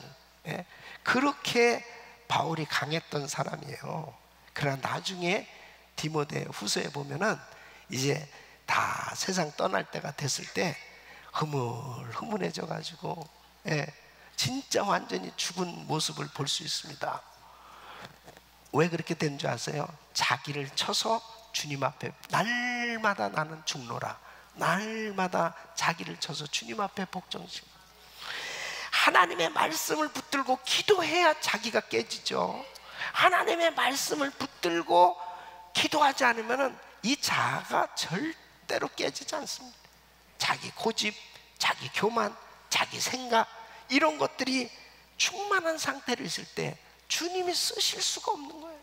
예? 그렇게 바울이 강했던 사람이에요. 그러나 나중에 디모데 후서에 보면은 이제 다 세상 떠날 때가 됐을 때 흐물흐물해져 가지고 예, 진짜 완전히 죽은 모습을 볼 수 있습니다. 왜 그렇게 된 줄 아세요? 자기를 쳐서 주님 앞에 날마다 나는 죽노라. 날마다 자기를 쳐서 주님 앞에 복종시. 하나님의 말씀을 붙들고 기도해야 자기가 깨지죠. 하나님의 말씀을 붙들고 기도하지 않으면 이 자아가 절대로 깨지지 않습니다. 자기 고집, 자기 교만, 자기 생각 이런 것들이 충만한 상태로 있을 때 주님이 쓰실 수가 없는 거예요.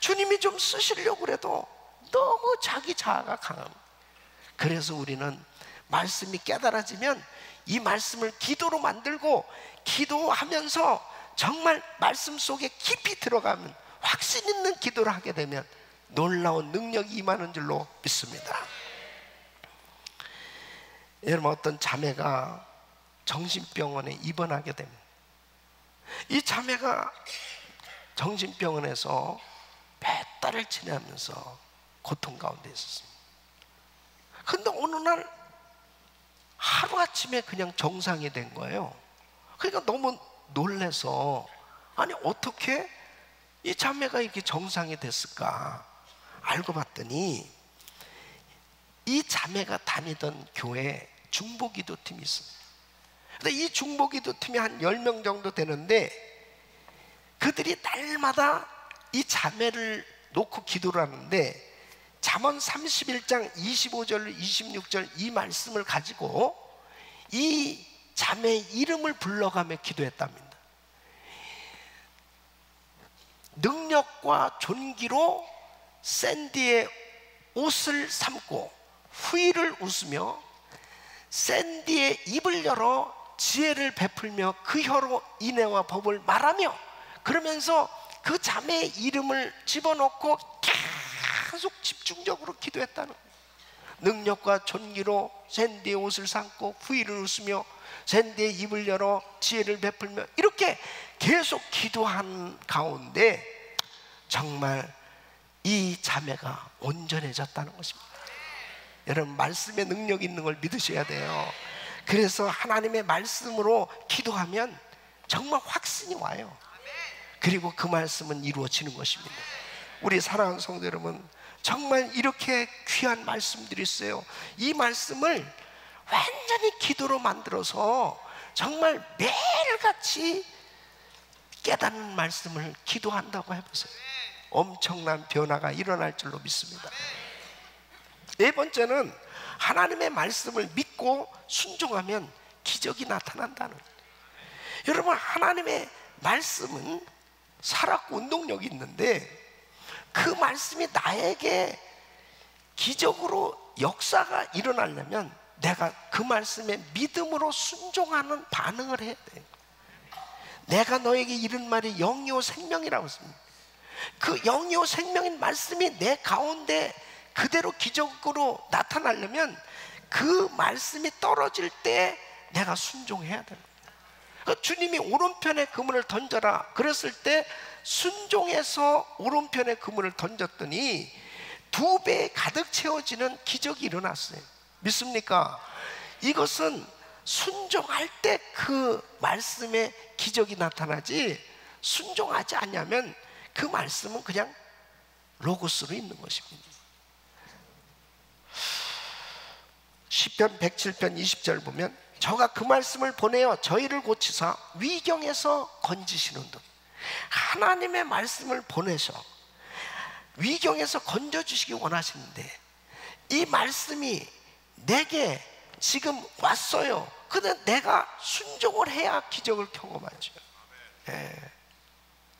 주님이 좀 쓰시려고 그래도 너무 자기 자아가 강합니다. 그래서 우리는 말씀이 깨달아지면 이 말씀을 기도로 만들고 기도하면서 정말 말씀 속에 깊이 들어가면 확신 있는 기도를 하게 되면 놀라운 능력이 임하는 줄로 믿습니다. 여러분 어떤 자매가 정신병원에 입원하게 됩니다. 이 자매가 정신병원에서 몇 달을 지내면서 고통 가운데 있었습니다. 근데 어느 날 하루아침에 그냥 정상이 된 거예요. 그러니까 너무 놀래서 아니 어떻게 이 자매가 이렇게 정상이 됐을까 알고 봤더니 이 자매가 다니던 교회 중보기도 팀이 있습니다. 근데 이 중보기도 팀이 한 10명 정도 되는데 그들이 날마다 이 자매를 놓고 기도를 하는데 잠언 31장 25절 26절 이 말씀을 가지고 이 자매의 이름을 불러가며 기도했답니다. 능력과 존귀로 샌디의 옷을 삼고 후일을 웃으며 샌디의 입을 열어 지혜를 베풀며 그 혀로 인애와 법을 말하며 그러면서 그 자매의 이름을 집어넣고 계속 집중적으로 기도했다는. 능력과 존귀로 샌디의 옷을 삼고 후일을 웃으며 샌디의 입을 열어 지혜를 베풀며 이렇게 계속 기도한 가운데 정말 이 자매가 온전해졌다는 것입니다. 여러분 말씀의 능력 있는 걸 믿으셔야 돼요. 그래서 하나님의 말씀으로 기도하면 정말 확신이 와요. 그리고 그 말씀은 이루어지는 것입니다. 우리 사랑하는 성도 여러분, 정말 이렇게 귀한 말씀들이 있어요. 이 말씀을 완전히 기도로 만들어서 정말 매일같이 깨닫는 말씀을 기도한다고 해보세요. 엄청난 변화가 일어날 줄로 믿습니다. 네 번째는 하나님의 말씀을 믿고 순종하면 기적이 나타난다는. 여러분 하나님의 말씀은 살았고 운동력이 있는데 그 말씀이 나에게 기적으로 역사가 일어나려면 내가 그 말씀에 믿음으로 순종하는 반응을 해야 돼. 내가 너에게 이른 말이 영이요 생명이라고 했습니다. 그 영이요 생명인 말씀이 내 가운데 그대로 기적으로 나타나려면 그 말씀이 떨어질 때 내가 순종해야 됩니다. 그 주님이 오른편에 그물을 던져라 그랬을 때 순종해서 오른편에 그물을 던졌더니 두 배 가득 채워지는 기적이 일어났어요. 믿습니까? 이것은 순종할 때 그 말씀에 기적이 나타나지 순종하지 않냐면 그 말씀은 그냥 로고스로 있는 것입니다. 시편 107편 20절 보면 저가 그 말씀을 보내어 저희를 고치사 위경에서 건지시는 듯 하나님의 말씀을 보내서 위경에서 건져 주시기 원하시는데 이 말씀이 내게 지금 왔어요. 근데 내가 순종을 해야 기적을 경험하죠. 예.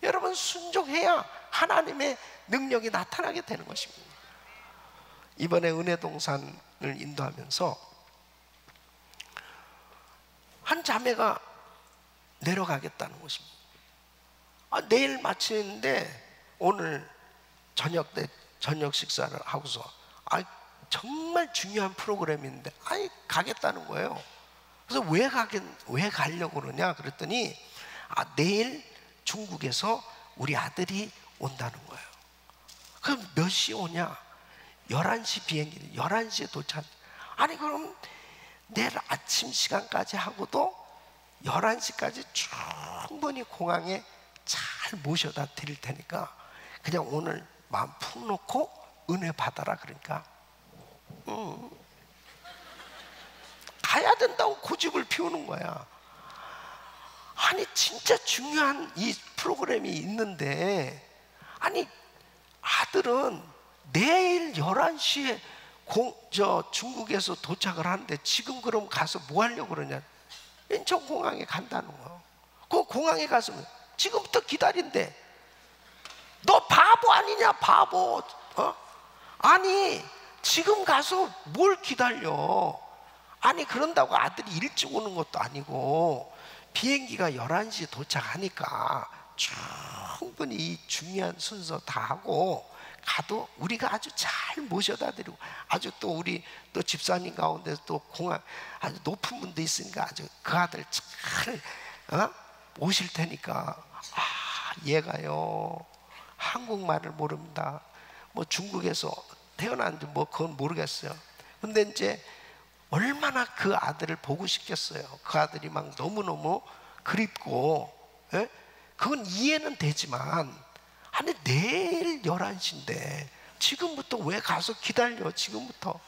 여러분 순종해야 하나님의 능력이 나타나게 되는 것입니다. 이번에 은혜동산을 인도하면서 한 자매가 내려가겠다는 것입니다. 아, 내일 마치는데 오늘 저녁 때 저녁 식사를 하고서 아 정말 중요한 프로그램인데 아이 가겠다는 거예요. 그래서 왜 가겠 왜 가려고 그러냐 그랬더니 아 내일 중국에서 우리 아들이 온다는 거예요. 그럼 몇 시 오냐? 11시 비행기 11시에 도착. 아니 그럼 내일 아침 시간까지 하고도 11시까지 충분히 공항에 잘 모셔다 드릴 테니까 그냥 오늘 마음 푹 놓고 은혜 받아라 그러니까 음, 가야 된다고 고집을 피우는 거야. 아니 진짜 중요한 이 프로그램이 있는데 아니 아들은 내일 11시에 공, 저 중국에서 도착을 하는데 지금 그럼 가서 뭐 하려고 그러냐? 인천공항에 간다는 거야 그 공항에 가서 지금부터 기다린대. 너 바보 아니냐 바보? 어? 아니 지금 가서 뭘 기다려? 아니 그런다고 아들이 일찍 오는 것도 아니고 비행기가 11시에 도착하니까 충분히 이 중요한 순서 다 하고 가도 우리가 아주 잘 모셔다 드리고 아주 또 우리 또 집사님 가운데 또 공항 아주 높은 분도 있으니까 아주 그 아들 잘 어? 모실 테니까. 아 얘가요. 한국말을 모릅니다. 뭐 중국에서 태어났는지 뭐 그건 모르겠어요. 근데 이제 얼마나 그 아들을 보고 싶겠어요. 그 아들이 막 너무너무 그립고 예? 그건 이해는 되지만 아니 내일 11시인데 지금부터 왜 가서 기다려 지금부터?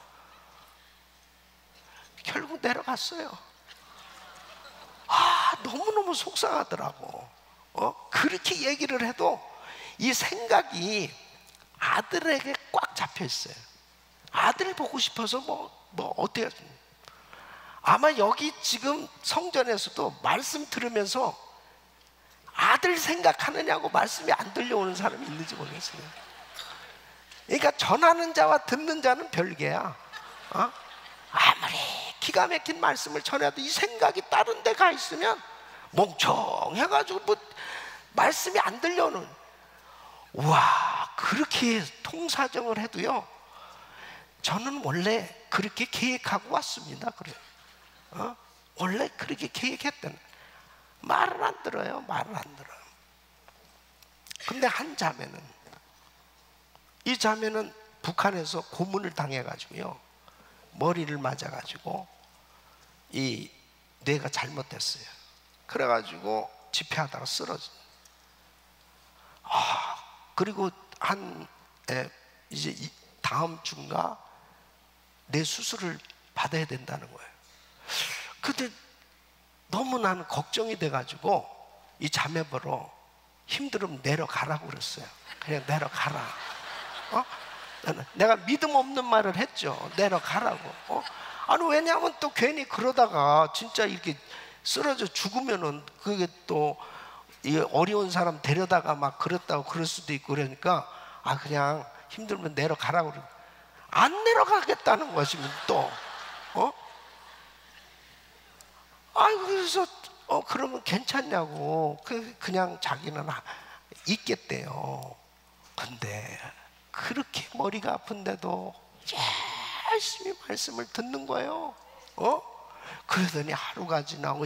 결국 내려갔어요. 아 너무너무 속상하더라고. 어? 그렇게 얘기를 해도 이 생각이 아들에게 꽉 잡혀 있어요. 아들 보고 싶어서 뭐, 뭐 어떻게 아마 여기 지금 성전에서도 말씀 들으면서 아들 생각하느냐고 말씀이 안 들려오는 사람이 있는지 모르겠어요. 그러니까 전하는 자와 듣는 자는 별개야. 어? 아무리 기가 막힌 말씀을 전해도 이 생각이 다른 데 가 있으면 멍청해가지고 뭐 말씀이 안 들려오는. 와 그렇게 통사정을 해도요. 저는 원래 그렇게 계획하고 왔습니다. 그래. 어? 원래 그렇게 계획했던. 말을 안 들어요. 말을 안 들어요. 근데 한 자매는 이 자매는 북한에서 고문을 당해가지고요. 머리를 맞아가지고 이 뇌가 잘못됐어요. 그래가지고 집회하다가 쓰러진. 아 그리고 한 에, 이제 이 다음 주인가 내 수술을 받아야 된다는 거예요. 근데 너무 나는 걱정이 돼가지고 이 자매 보러 힘들으면 내려가라고 그랬어요. 그냥 내려가라. 어? 내가 믿음 없는 말을 했죠. 내려가라고. 어? 아니 왜냐하면 또 괜히 그러다가 진짜 이렇게 쓰러져 죽으면은 그게 또이 어려운 사람 데려다가 막 그랬다고 그럴 수도 있고 그러니까 아 그냥 힘들면 내려가라고 그래. 안 내려가겠다는 것이면 또 어? 아이고 그래서 어 그러면 괜찮냐고 그 그냥 자기는 아- 있겠대요. 근데 그렇게 머리가 아픈데도 열심히 말씀을 듣는 거예요. 어? 그러더니 하루가 지나고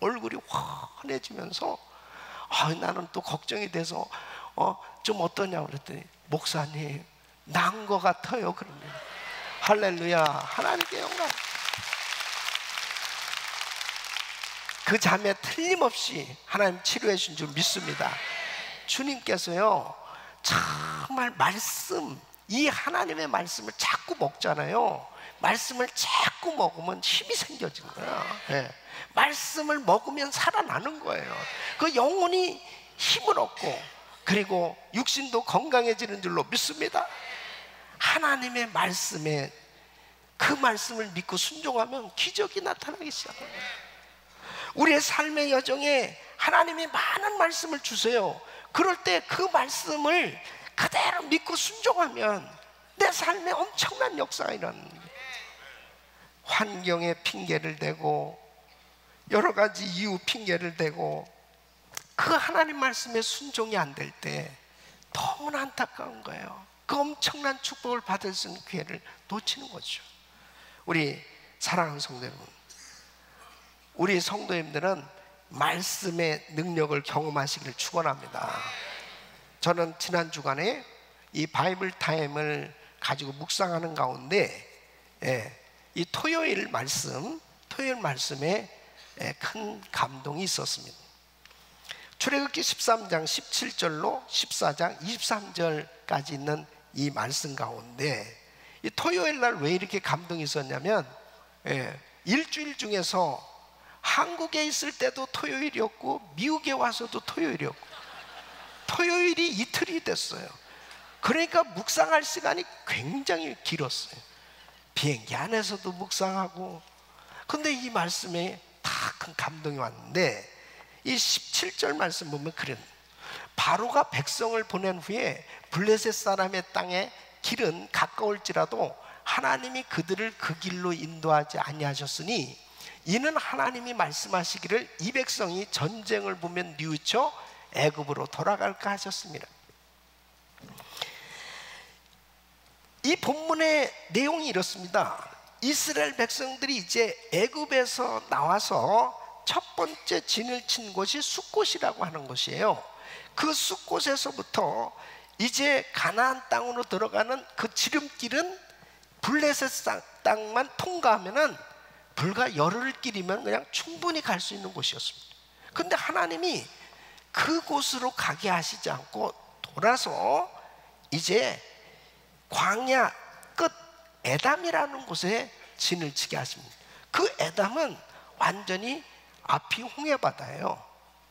얼굴이 환해지면서 아 나는 또 걱정이 돼서 어 좀 어떠냐 그랬더니 목사님 난 거 같아요 그러면 할렐루야 하나님께 영광 그 자매 틀림없이 하나님 치료해 준줄 믿습니다. 주님께서요, 정말 말씀, 이 하나님의 말씀을 자꾸 먹잖아요. 말씀을 자꾸 먹으면 힘이 생겨지는 거야. 예. 말씀을 먹으면 살아나는 거예요. 그 영혼이 힘을 얻고, 그리고 육신도 건강해지는 줄로 믿습니다. 하나님의 말씀에 그 말씀을 믿고 순종하면 기적이 나타나기 시작합니다. 우리의 삶의 여정에 하나님이 많은 말씀을 주세요. 그럴 때 그 말씀을 그대로 믿고 순종하면 내 삶에 엄청난 역사가 일어나는 거예요. 환경에 핑계를 대고 여러 가지 이유 핑계를 대고 그 하나님 말씀에 순종이 안 될 때 너무나 안타까운 거예요. 그 엄청난 축복을 받을 수 있는 기회를 놓치는 거죠. 우리 사랑하는 성도 여러분, 우리 성도님들은 말씀의 능력을 경험하시기를 축원합니다. 저는 지난 주간에 이 Bible Time을 가지고 묵상하는 가운데 예, 이 토요일 말씀, 토요일 말씀에 예, 큰 감동이 있었습니다. 출애굽기 13장 17절로 14장 23절까지 있는 이 말씀 가운데 이 토요일 날 왜 이렇게 감동이 있었냐면 예, 일주일 중에서 한국에 있을 때도 토요일이었고 미국에 와서도 토요일이었고 토요일이 이틀이 됐어요. 그러니까 묵상할 시간이 굉장히 길었어요. 비행기 안에서도 묵상하고 근데 이 말씀에 다 큰 감동이 왔는데 이 17절 말씀 보면 그래 바로가 백성을 보낸 후에 블레셋 사람의 땅에 길은 가까울지라도 하나님이 그들을 그 길로 인도하지 아니하셨으니 이는 하나님이 말씀하시기를 이 백성이 전쟁을 보면 뉘우쳐 애굽으로 돌아갈까 하셨습니다. 이 본문의 내용이 이렇습니다. 이스라엘 백성들이 이제 애굽에서 나와서 첫 번째 진을 친 곳이 숫곳이라고 하는 곳이에요. 그 숫곳에서부터 이제 가나안 땅으로 들어가는 그 지름길은 블레셋 땅만 통과하면은 불과 열흘 길이면 그냥 충분히 갈 수 있는 곳이었습니다. 근데 하나님이 그곳으로 가게 하시지 않고 돌아서 이제 광야 끝 에담이라는 곳에 진을 치게 하십니다. 그 에담은 완전히 앞이 홍해 바다예요.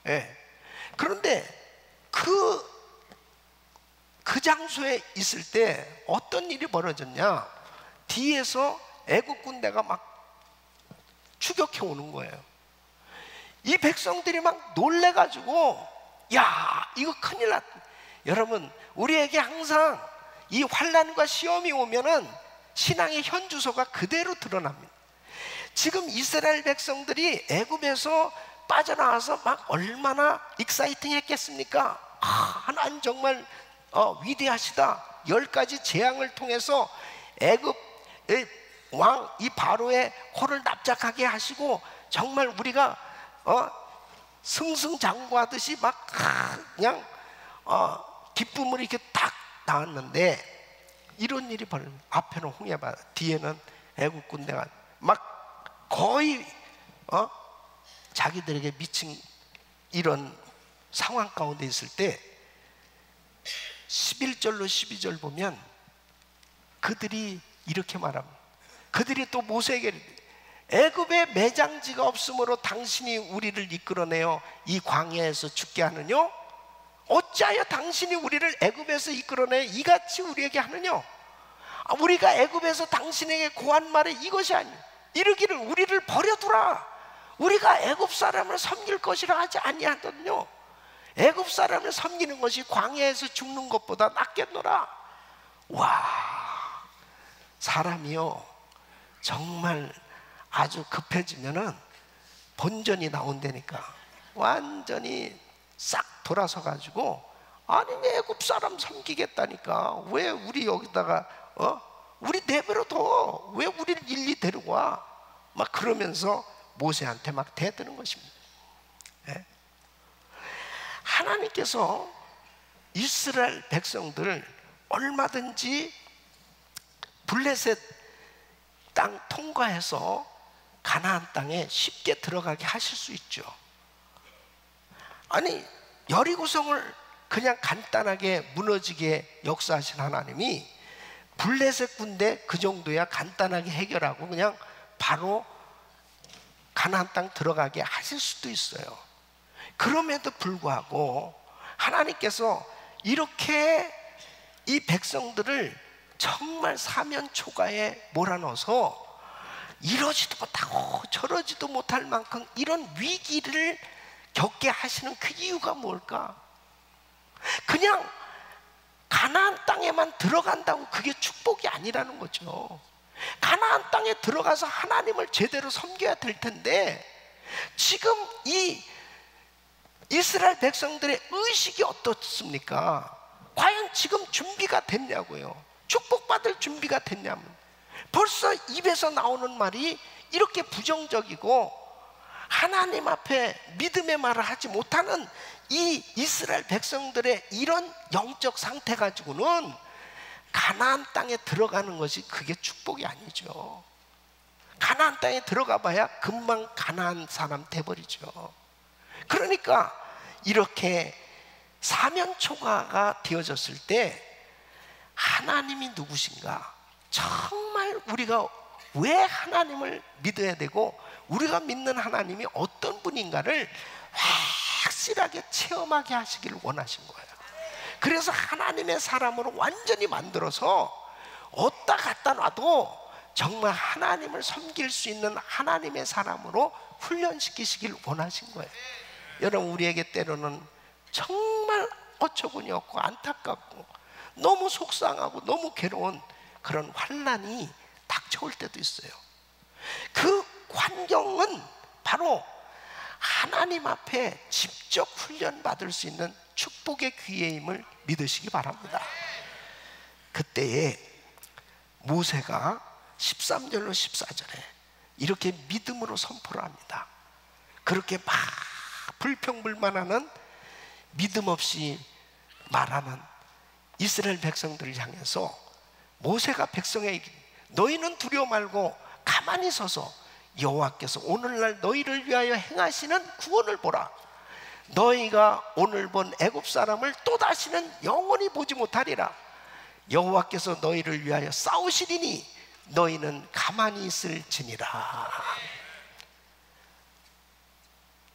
예. 그런데 그, 그 장소에 있을 때 어떤 일이 벌어졌냐? 뒤에서 애국 군대가 막 추격해 오는 거예요. 이 백성들이 막 놀래가지고, 야, 이거 큰일 났다. 여러분, 우리에게 항상 이 환란과 시험이 오면은 신앙의 현 주소가 그대로 드러납니다. 지금 이스라엘 백성들이 애굽에서 빠져나와서 막 얼마나 exciting 했겠습니까? 아, 하나님 정말 어, 위대하시다. 열 가지 재앙을 통해서 애굽의 왕 이 바로의 코를 납작하게 하시고 정말 우리가 어, 승승장구하듯이 막 그냥 어, 기쁨을 이렇게 딱 나왔는데 이런 일이 벌어요. 앞에는 홍해바다, 뒤에는 애국 군대가 막 거의 어? 자기들에게 미친 이런 상황 가운데 있을 때 11절로 12절 보면 그들이 이렇게 말합니다. 그들이 또 모세에게 애굽에 매장지가 없으므로 당신이 우리를 이끌어내어 이 광야에서 죽게 하느뇨? 어찌하여 당신이 우리를 애굽에서 이끌어내 이같이 우리에게 하느냐? 아, 우리가 애굽에서 당신에게 고한 말이 이것이 아니 이르기를 우리를 버려두라. 우리가 애굽 사람을 섬길 것이라 하지 아니하더뇨. 애굽 사람을 섬기는 것이 광야에서 죽는 것보다 낫겠노라. 와, 사람이요 정말 아주 급해지면은 본전이 나온다니까. 완전히 싹 돌아서 가지고 아니 왜 애굽 사람 섬기겠다니까? 왜 우리 여기다가 어? 우리 내버려 둬왜 우리를 일리 데리고 와막 그러면서 모세한테 막 대드는 것입니다. 예? 하나님께서 이스라엘 백성들을 얼마든지 블레셋 땅 통과해서 가나안 땅에 쉽게 들어가게 하실 수 있죠. 아니 여리고성을 그냥 간단하게 무너지게 역사하신 하나님이 블레셋 군대 그 정도야 간단하게 해결하고 그냥 바로 가나안 땅 들어가게 하실 수도 있어요. 그럼에도 불구하고 하나님께서 이렇게 이 백성들을 정말 사면 초가에 몰아넣어서 이러지도 못하고 저러지도 못할 만큼 이런 위기를 겪게 하시는 그 이유가 뭘까? 그냥 가나안 땅에만 들어간다고 그게 축복이 아니라는 거죠. 가나안 땅에 들어가서 하나님을 제대로 섬겨야 될 텐데 지금 이 이스라엘 백성들의 의식이 어떻습니까? 과연 지금 준비가 됐냐고요. 축복받을 준비가 됐냐면 벌써 입에서 나오는 말이 이렇게 부정적이고 하나님 앞에 믿음의 말을 하지 못하는 이 이스라엘 백성들의 이런 영적 상태 가지고는 가나안 땅에 들어가는 것이 그게 축복이 아니죠. 가나안 땅에 들어가 봐야 금방 가나안 사람 돼 버리죠. 그러니까 이렇게 사면 초가가 되어졌을 때 하나님이 누구신가? 정말 우리가 왜 하나님을 믿어야 되고 우리가 믿는 하나님이 어떤 분인가를 확실하게 체험하게 하시기를 원하신 거예요. 그래서 하나님의 사람으로 완전히 만들어서 어디다 갖다 놔도 정말 하나님을 섬길 수 있는 하나님의 사람으로 훈련시키시길 원하신 거예요. 여러분 우리에게 때로는 정말 어처구니 없고 안타깝고 너무 속상하고 너무 괴로운 그런 환란이 닥쳐올 때도 있어요. 그 환경은 바로 하나님 앞에 직접 훈련 받을 수 있는 축복의 기회임을 믿으시기 바랍니다. 그때에 모세가 13절로 14절에 이렇게 믿음으로 선포를 합니다. 그렇게 막 불평불만하는 믿음 없이 말하는 이스라엘 백성들을 향해서 모세가 백성에게 너희는 두려워 말고 가만히 서서 여호와께서 오늘날 너희를 위하여 행하시는 구원을 보라. 너희가 오늘 본 애굽 사람을 또 다시는 영원히 보지 못하리라. 여호와께서 너희를 위하여 싸우시리니 너희는 가만히 있을지니라.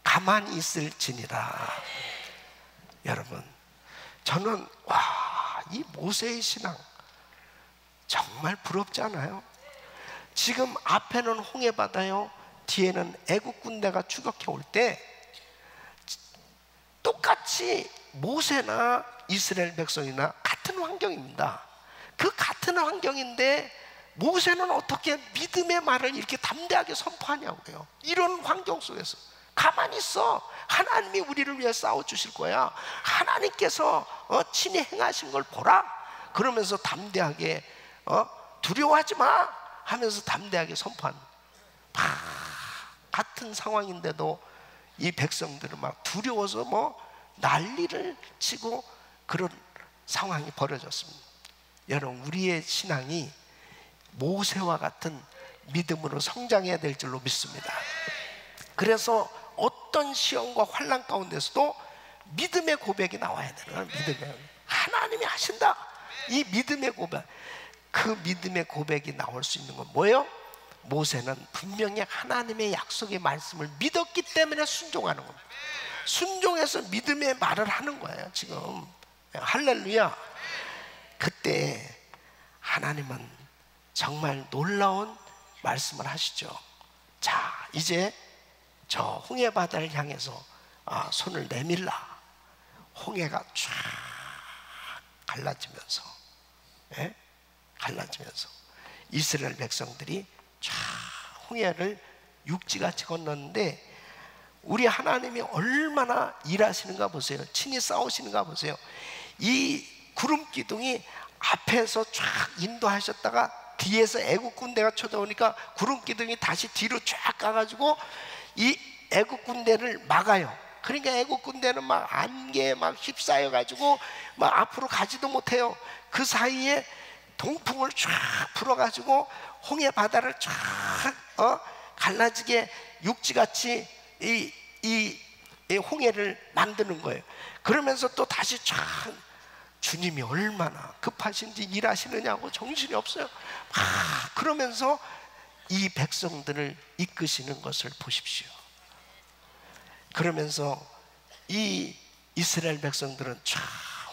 가만히 있을지니라. 여러분, 저는 와, 이 모세의 신앙 정말 부럽지 않아요? 지금 앞에는 홍해 바다요, 뒤에는 애국 군대가 추격해 올 때 똑같이 모세나 이스라엘 백성이나 같은 환경입니다. 그 같은 환경인데 모세는 어떻게 믿음의 말을 이렇게 담대하게 선포하냐고요. 이런 환경 속에서 가만히 있어. 하나님이 우리를 위해 싸워 주실 거야. 하나님께서 어, 친히 행하신 걸 보라. 그러면서 담대하게 어, 두려워하지 마 하면서 담대하게 선포한. 막 같은 상황인데도 이 백성들은 막 두려워서 뭐 난리를 치고 그런 상황이 벌어졌습니다. 여러분 우리의 신앙이 모세와 같은 믿음으로 성장해야 될 줄로 믿습니다. 그래서 어떤 시험과 환란 가운데서도 믿음의 고백이 나와야 되는 믿음의 하나님이 하신다. 이 믿음의 고백, 그 믿음의 고백이 나올 수 있는 건 뭐예요? 모세는 분명히 하나님의 약속의 말씀을 믿었기 때문에 순종하는 겁니다. 순종해서 믿음의 말을 하는 거예요. 지금 할렐루야. 그때 하나님은 정말 놀라운 말씀을 하시죠. 자, 이제 저 홍해 바다를 향해서 아, 손을 내밀라. 홍해가 쫙 갈라지면서, 예? 갈라지면서 이스라엘 백성들이 쫙 홍해를 육지같이 건넜는데 우리 하나님이 얼마나 일하시는가 보세요. 친히 싸우시는가 보세요. 이 구름 기둥이 앞에서 쫙 인도하셨다가 뒤에서 애국 군대가 쳐다오니까 구름 기둥이 다시 뒤로 쫙 가가지고 이 애국 군대를 막아요. 그러니까 애국 군대는 막 안개에 막 휩싸여 가지고 막 앞으로 가지도 못해요. 그 사이에 동풍을 쫙 불어 가지고 홍해 바다를 쫙 어? 갈라지게 육지같이 이, 이, 이 홍해를 만드는 거예요. 그러면서 또 다시 쫙 주님이 얼마나 급하신지 일하시느냐고 정신이 없어요. 막 그러면서 이 백성들을 이끄시는 것을 보십시오. 그러면서 이 이스라엘 백성들은 쫙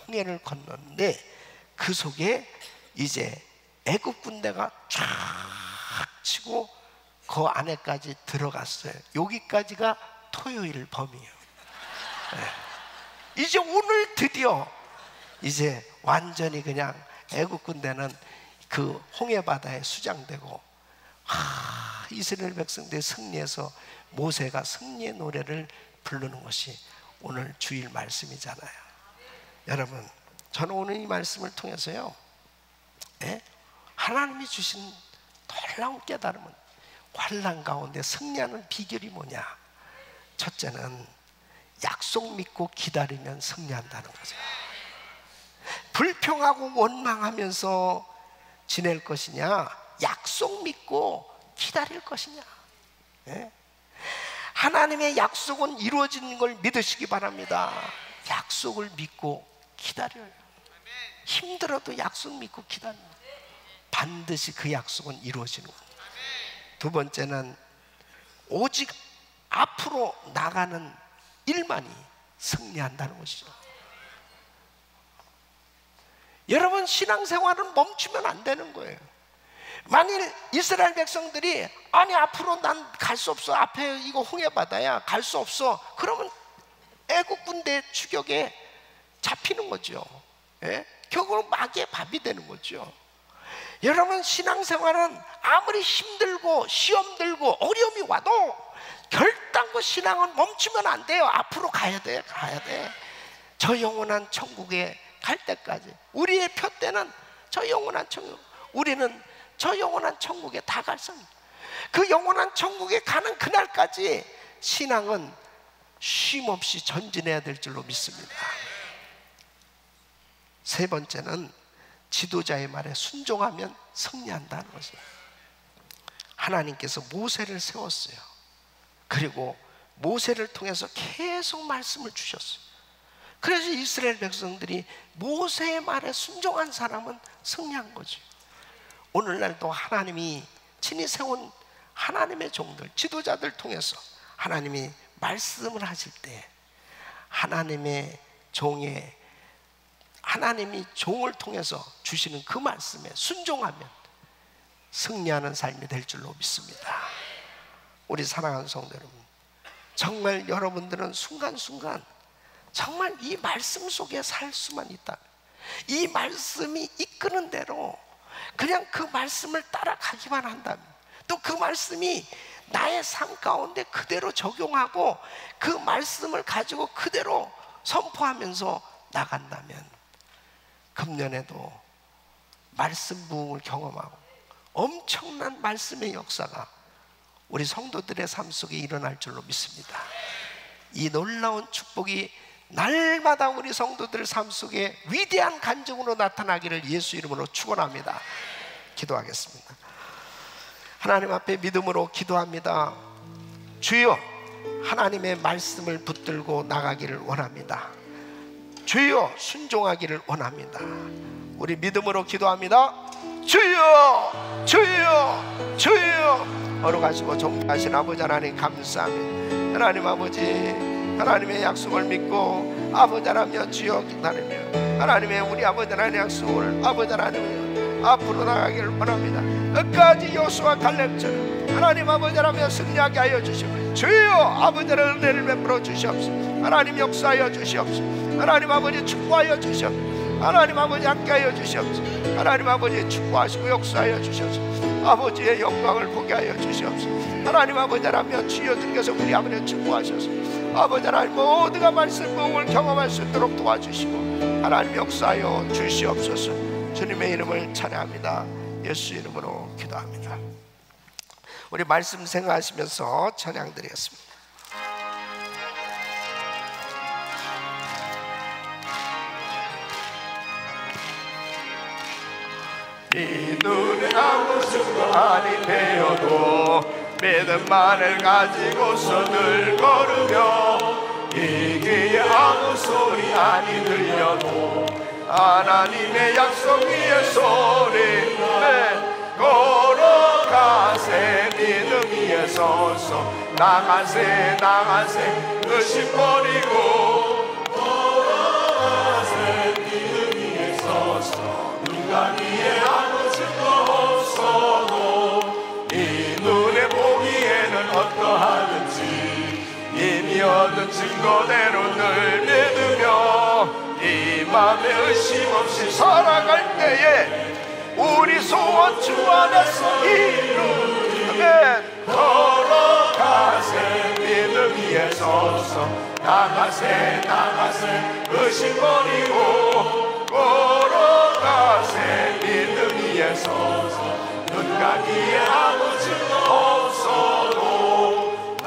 홍해를 건넜는데 그 속에 이제 애굽 군대가 쫙 치고 그 안에까지 들어갔어요. 여기까지가 토요일 범이에요. 네. 이제 오늘 드디어 이제 완전히 그냥 애국 군대는 그 홍해 바다에 수장되고 아, 이스라엘 백성들이 승리해서 모세가 승리의 노래를 부르는 것이 오늘 주일 말씀이잖아요. 여러분, 저는 오늘 이 말씀을 통해서요, 예? 하나님이 주신 놀라운 깨달음은 환란 가운데 승리하는 비결이 뭐냐? 첫째는 약속 믿고 기다리면 승리한다는 거죠. 불평하고 원망하면서 지낼 것이냐, 약속 믿고 기다릴 것이냐. 예? 하나님의 약속은 이루어지는 걸 믿으시기 바랍니다. 약속을 믿고 기다려요. 힘들어도 약속 믿고 기다려요. 반드시 그 약속은 이루어지는 겁니다. 두 번째는 오직 앞으로 나가는 일만이 승리한다는 것이죠. 여러분 신앙생활은 멈추면 안 되는 거예요. 만일 이스라엘 백성들이 아니 앞으로 난 갈 수 없어 앞에 이거 홍해 바다야 갈 수 없어 그러면 애국 군대 추격에 잡히는 거죠. 예? 결국은 마귀의 밥이 되는 거죠. 여러분 신앙생활은 아무리 힘들고 시험 들고 어려움이 와도 결단코 신앙은 멈추면 안 돼요. 앞으로 가야 돼, 가야 돼. 저 영원한 천국에 갈 때까지 우리의 표 때는 저 영원한 천국. 우리는 저 영원한 천국에 다갈 성. 그 영원한 천국에 가는 그날까지 신앙은 쉼 없이 전진해야 될 줄로 믿습니다. 세 번째는 지도자의 말에 순종하면 승리한다는 것입니다. 하나님께서 모세를 세웠어요. 그리고 모세를 통해서 계속 말씀을 주셨어요. 그래서 이스라엘 백성들이 모세의 말에 순종한 사람은 승리한 거죠. 오늘날도 하나님이 친히 세운 하나님의 종들, 지도자들 통해서 하나님이 말씀을 하실 때 하나님의 종의 하나님이 종을 통해서 주시는 그 말씀에 순종하면 승리하는 삶이 될 줄로 믿습니다. 우리 사랑하는 성도 여러분, 정말 여러분들은 순간순간 정말 이 말씀 속에 살 수만 있다. 이 말씀이 이끄는 대로 그냥 그 말씀을 따라가기만 한다면 또 그 말씀이 나의 삶 가운데 그대로 적용하고 그 말씀을 가지고 그대로 선포하면서 나간다면 금년에도 말씀 부흥을 경험하고 엄청난 말씀의 역사가 우리 성도들의 삶 속에 일어날 줄로 믿습니다. 이 놀라운 축복이 날마다 우리 성도들 삶 속에 위대한 간증으로 나타나기를 예수 이름으로 축원합니다. 기도하겠습니다. 하나님 앞에 믿음으로 기도합니다. 주여 하나님의 말씀을 붙들고 나가기를 원합니다. 주여 순종하기를 원합니다. 우리 믿음으로 기도합니다. 주여, 주여, 주여. 어려가시고 존귀하신 아버지 하나님 감사합니다. 하나님 아버지 하나님의 약속을 믿고 아버지 하나님 주여 기다리며 하나님의 우리 아버지 하나님의 약속을 아버지 하나님 앞으로 나가기를 원합니다. 끝까지 여수와 갈렙처럼 하나님 아버지 하나님 승리하게 하여 주시고 주여 아버지를 은혜를 베풀어 주시옵소서. 하나님 역사하여 주시옵소서. 하나님 아버지 축복하여 주시옵소서. 하나님 아버지 함께하여 주시옵소서. 하나님 아버지 축복하시고 역사하여 주시옵소서. 아버지의 영광을 보게 하여 주시옵소서. 하나님 아버지 하나님 주여 주께서 우리 아버지 축복하셔서 아버지 하나님 모두가 말씀 부흥을 경험할 수 있도록 도와주시고 하나님 역사하여 주시옵소서. 주님의 이름을 찬양합니다. 예수 이름으로 기도합니다. 우리 말씀 생각하시면서 찬양 드리겠습니다. 이 눈은 아무 아니 되어도 믿음만을 가지고서 늘 걸으며 이 귀에 아무 소리 아니 들려도 하나님의 약속 위에 소리 걸어가세. 믿음 위에 서서 나가세 나가세. 의심 버리고 걸어가세. 믿음 위에 서서 누가 위 얻은 증거대로 늘 믿으며 이 맘에 의심 없이 살아갈 때에 우리 소원 주 안에서 이루면 걸어가세 믿음 위에 서서 나가세 나가세 의심 버리고 걸어가세 믿음 위에 서서 눈 가기에 아무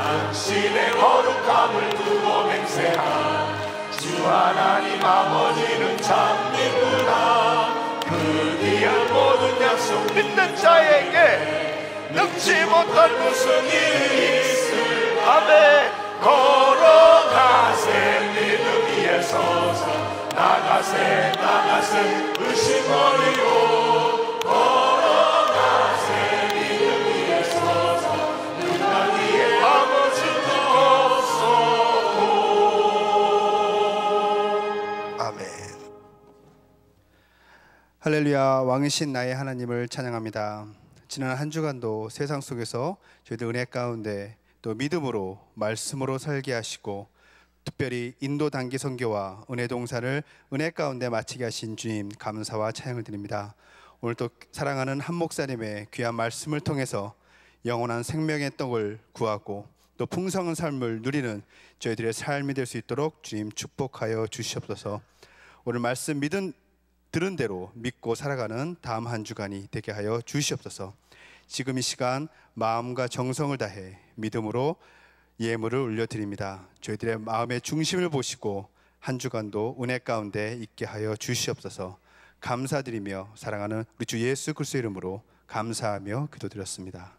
당신의 거룩함을 두고 맹세한 주 하나님 아버지는 참민구나. 그 귀한 모든 약속 믿는 자에게 능치 못할 무슨 일이 있을 아멘 걸어가세. 믿음 위에 서서 나가세 나가세. 의심 버리고 할렐루야 왕이신 나의 하나님을 찬양합니다. 지난 한 주간도 세상 속에서 저희들 은혜 가운데 또 믿음으로 말씀으로 살게 하시고 특별히 인도 단기 선교와 은혜 동산을 은혜 가운데 마치게 하신 주님 감사와 찬양을 드립니다. 오늘도 사랑하는 한 목사님의 귀한 말씀을 통해서 영원한 생명의 떡을 구하고 또 풍성한 삶을 누리는 저희들의 삶이 될 수 있도록 주님 축복하여 주시옵소서. 오늘 말씀 믿은 들은 대로 믿고 살아가는 다음 한 주간이 되게 하여 주시옵소서. 지금 이 시간 마음과 정성을 다해 믿음으로 예물을 올려드립니다. 저희들의 마음의 중심을 보시고 한 주간도 은혜 가운데 있게 하여 주시옵소서. 감사드리며 사랑하는 우리 주 예수 그리스도 이름으로 감사하며 기도드렸습니다.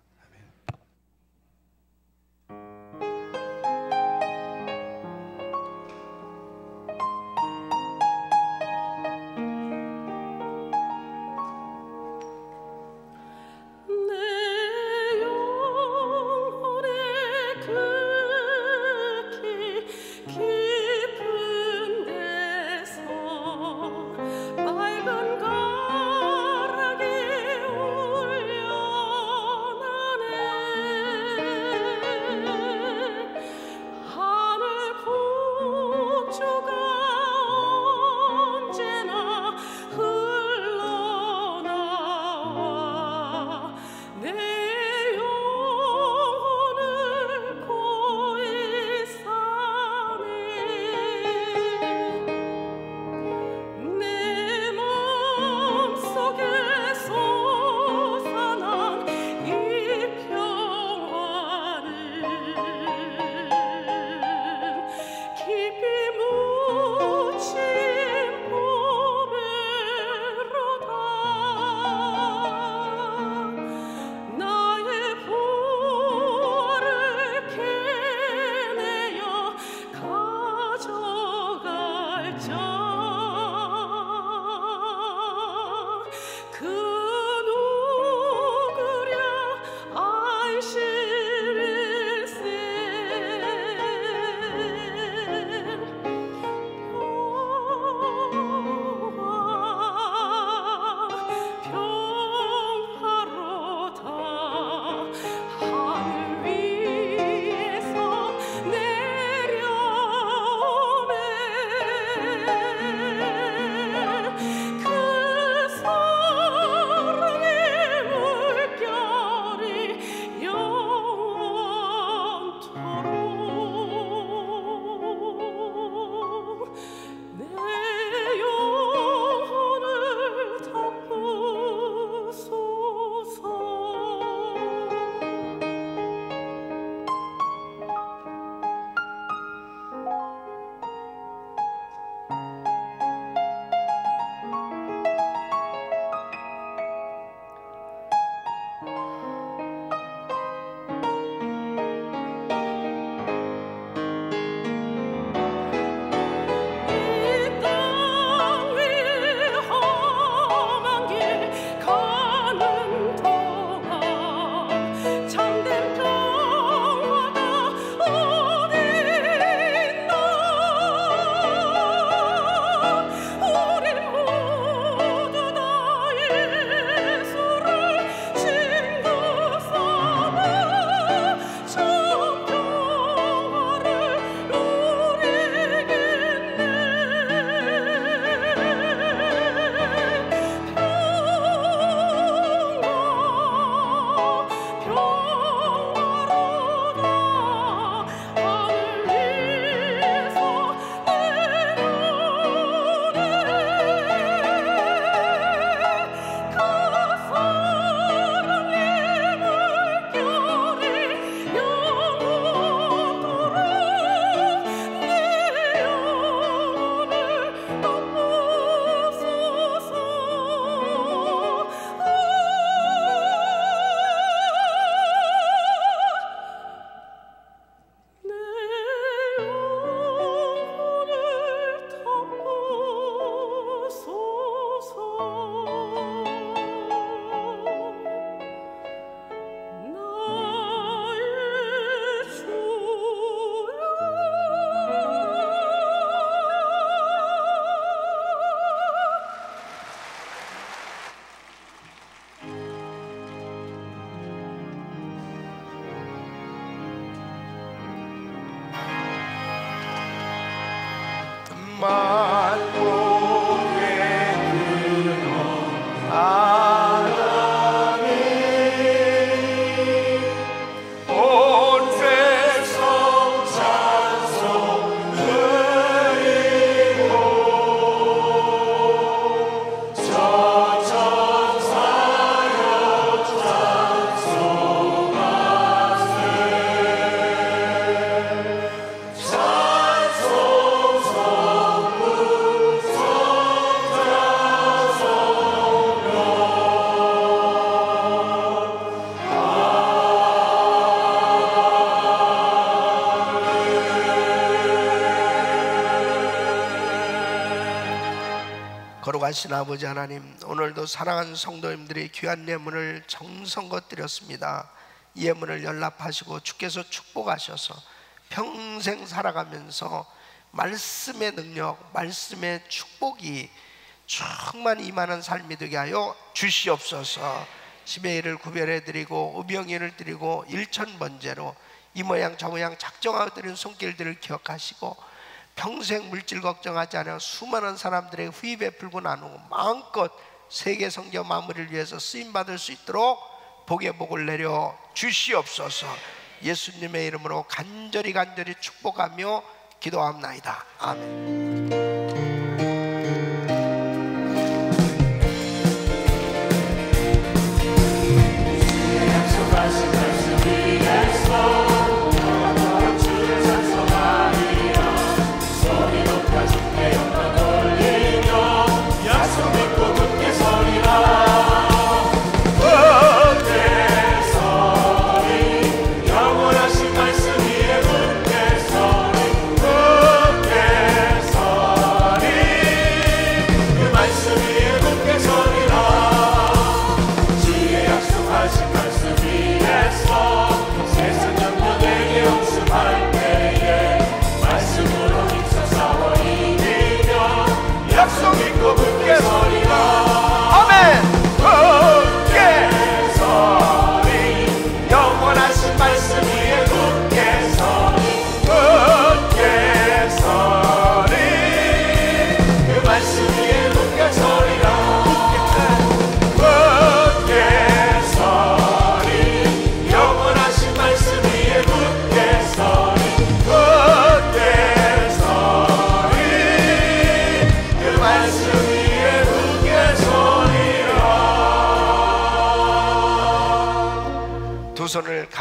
거룩하신 아버지 하나님 오늘도 사랑하는 성도님들이 귀한 예물을 정성껏 드렸습니다. 이 예물을 연락하시고 주께서 축복하셔서 평생 살아가면서 말씀의 능력 말씀의 축복이 충만히 임하는 삶이 되게 하여 주시옵소서. 집의 일을 구별해 드리고 의병일을 드리고 일천번제로 이 모양 저 모양 작정하여 드린 손길들을 기억하시고 평생 물질 걱정하지 않아 수많은 사람들의 후이 베풀고 나누고 마음껏 세계 성경 마무리를 위해서 쓰임 받을 수 있도록 복의 복을 내려 주시옵소서. 예수님의 이름으로 간절히 간절히 축복하며 기도합나이다. 아멘.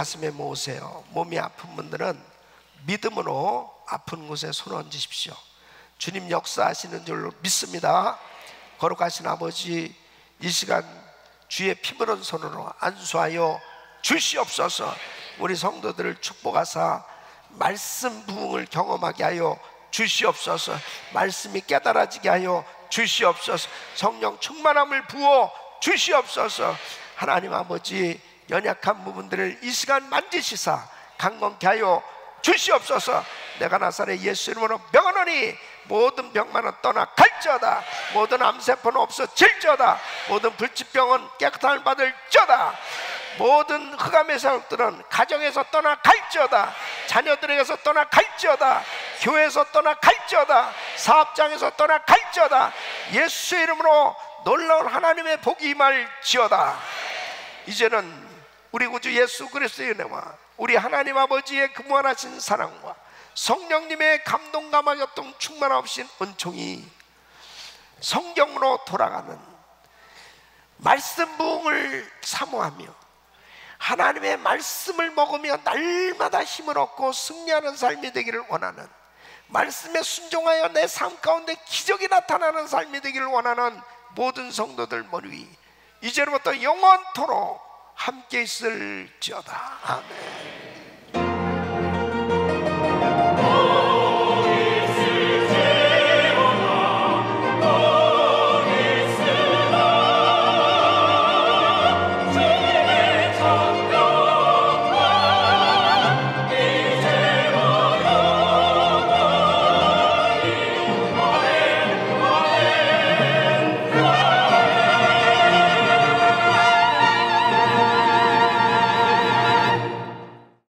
가슴에 모으세요. 몸이 아픈 분들은 믿음으로 아픈 곳에 손 얹으십시오. 주님 역사하시는 줄로 믿습니다. 거룩하신 아버지 이 시간 주의 피부른 손으로 안수하여 주시옵소서. 우리 성도들을 축복하사 말씀 부흥을 경험하게 하여 주시옵소서. 말씀이 깨달아지게 하여 주시옵소서. 성령 충만함을 부어 주시옵소서. 하나님 아버지 연약한 부분들을 이 시간 만지시사 강건케 하여 주시옵소서. 내가 나사렛 예수 이름으로 명하노니 모든 병만은 떠나 갈지어다. 모든 암세포는 없어질지어다. 모든 불치병은 깨끗함을 받을지어다. 모든 흑암의 사역들은 가정에서 떠나 갈지어다 자녀들에게서 떠나 갈지어다 교회에서 떠나 갈지어다 사업장에서 떠나 갈지어다 예수 이름으로 놀라운 하나님의 복이 임할지어다 이제는 우리 구주 예수 그리스도의 은혜와 우리 하나님 아버지의 그 무한하신 사랑과 성령님의 감동 감화교통 충만하신 은총이 성경으로 돌아가는 말씀 부흥을 사모하며 하나님의 말씀을 먹으며 날마다 힘을 얻고 승리하는 삶이 되기를 원하는 말씀에 순종하여 내 삶 가운데 기적이 나타나는 삶이 되기를 원하는 모든 성도들 머리 위 이제로부터 영원토록 함께 있을지어다. 아멘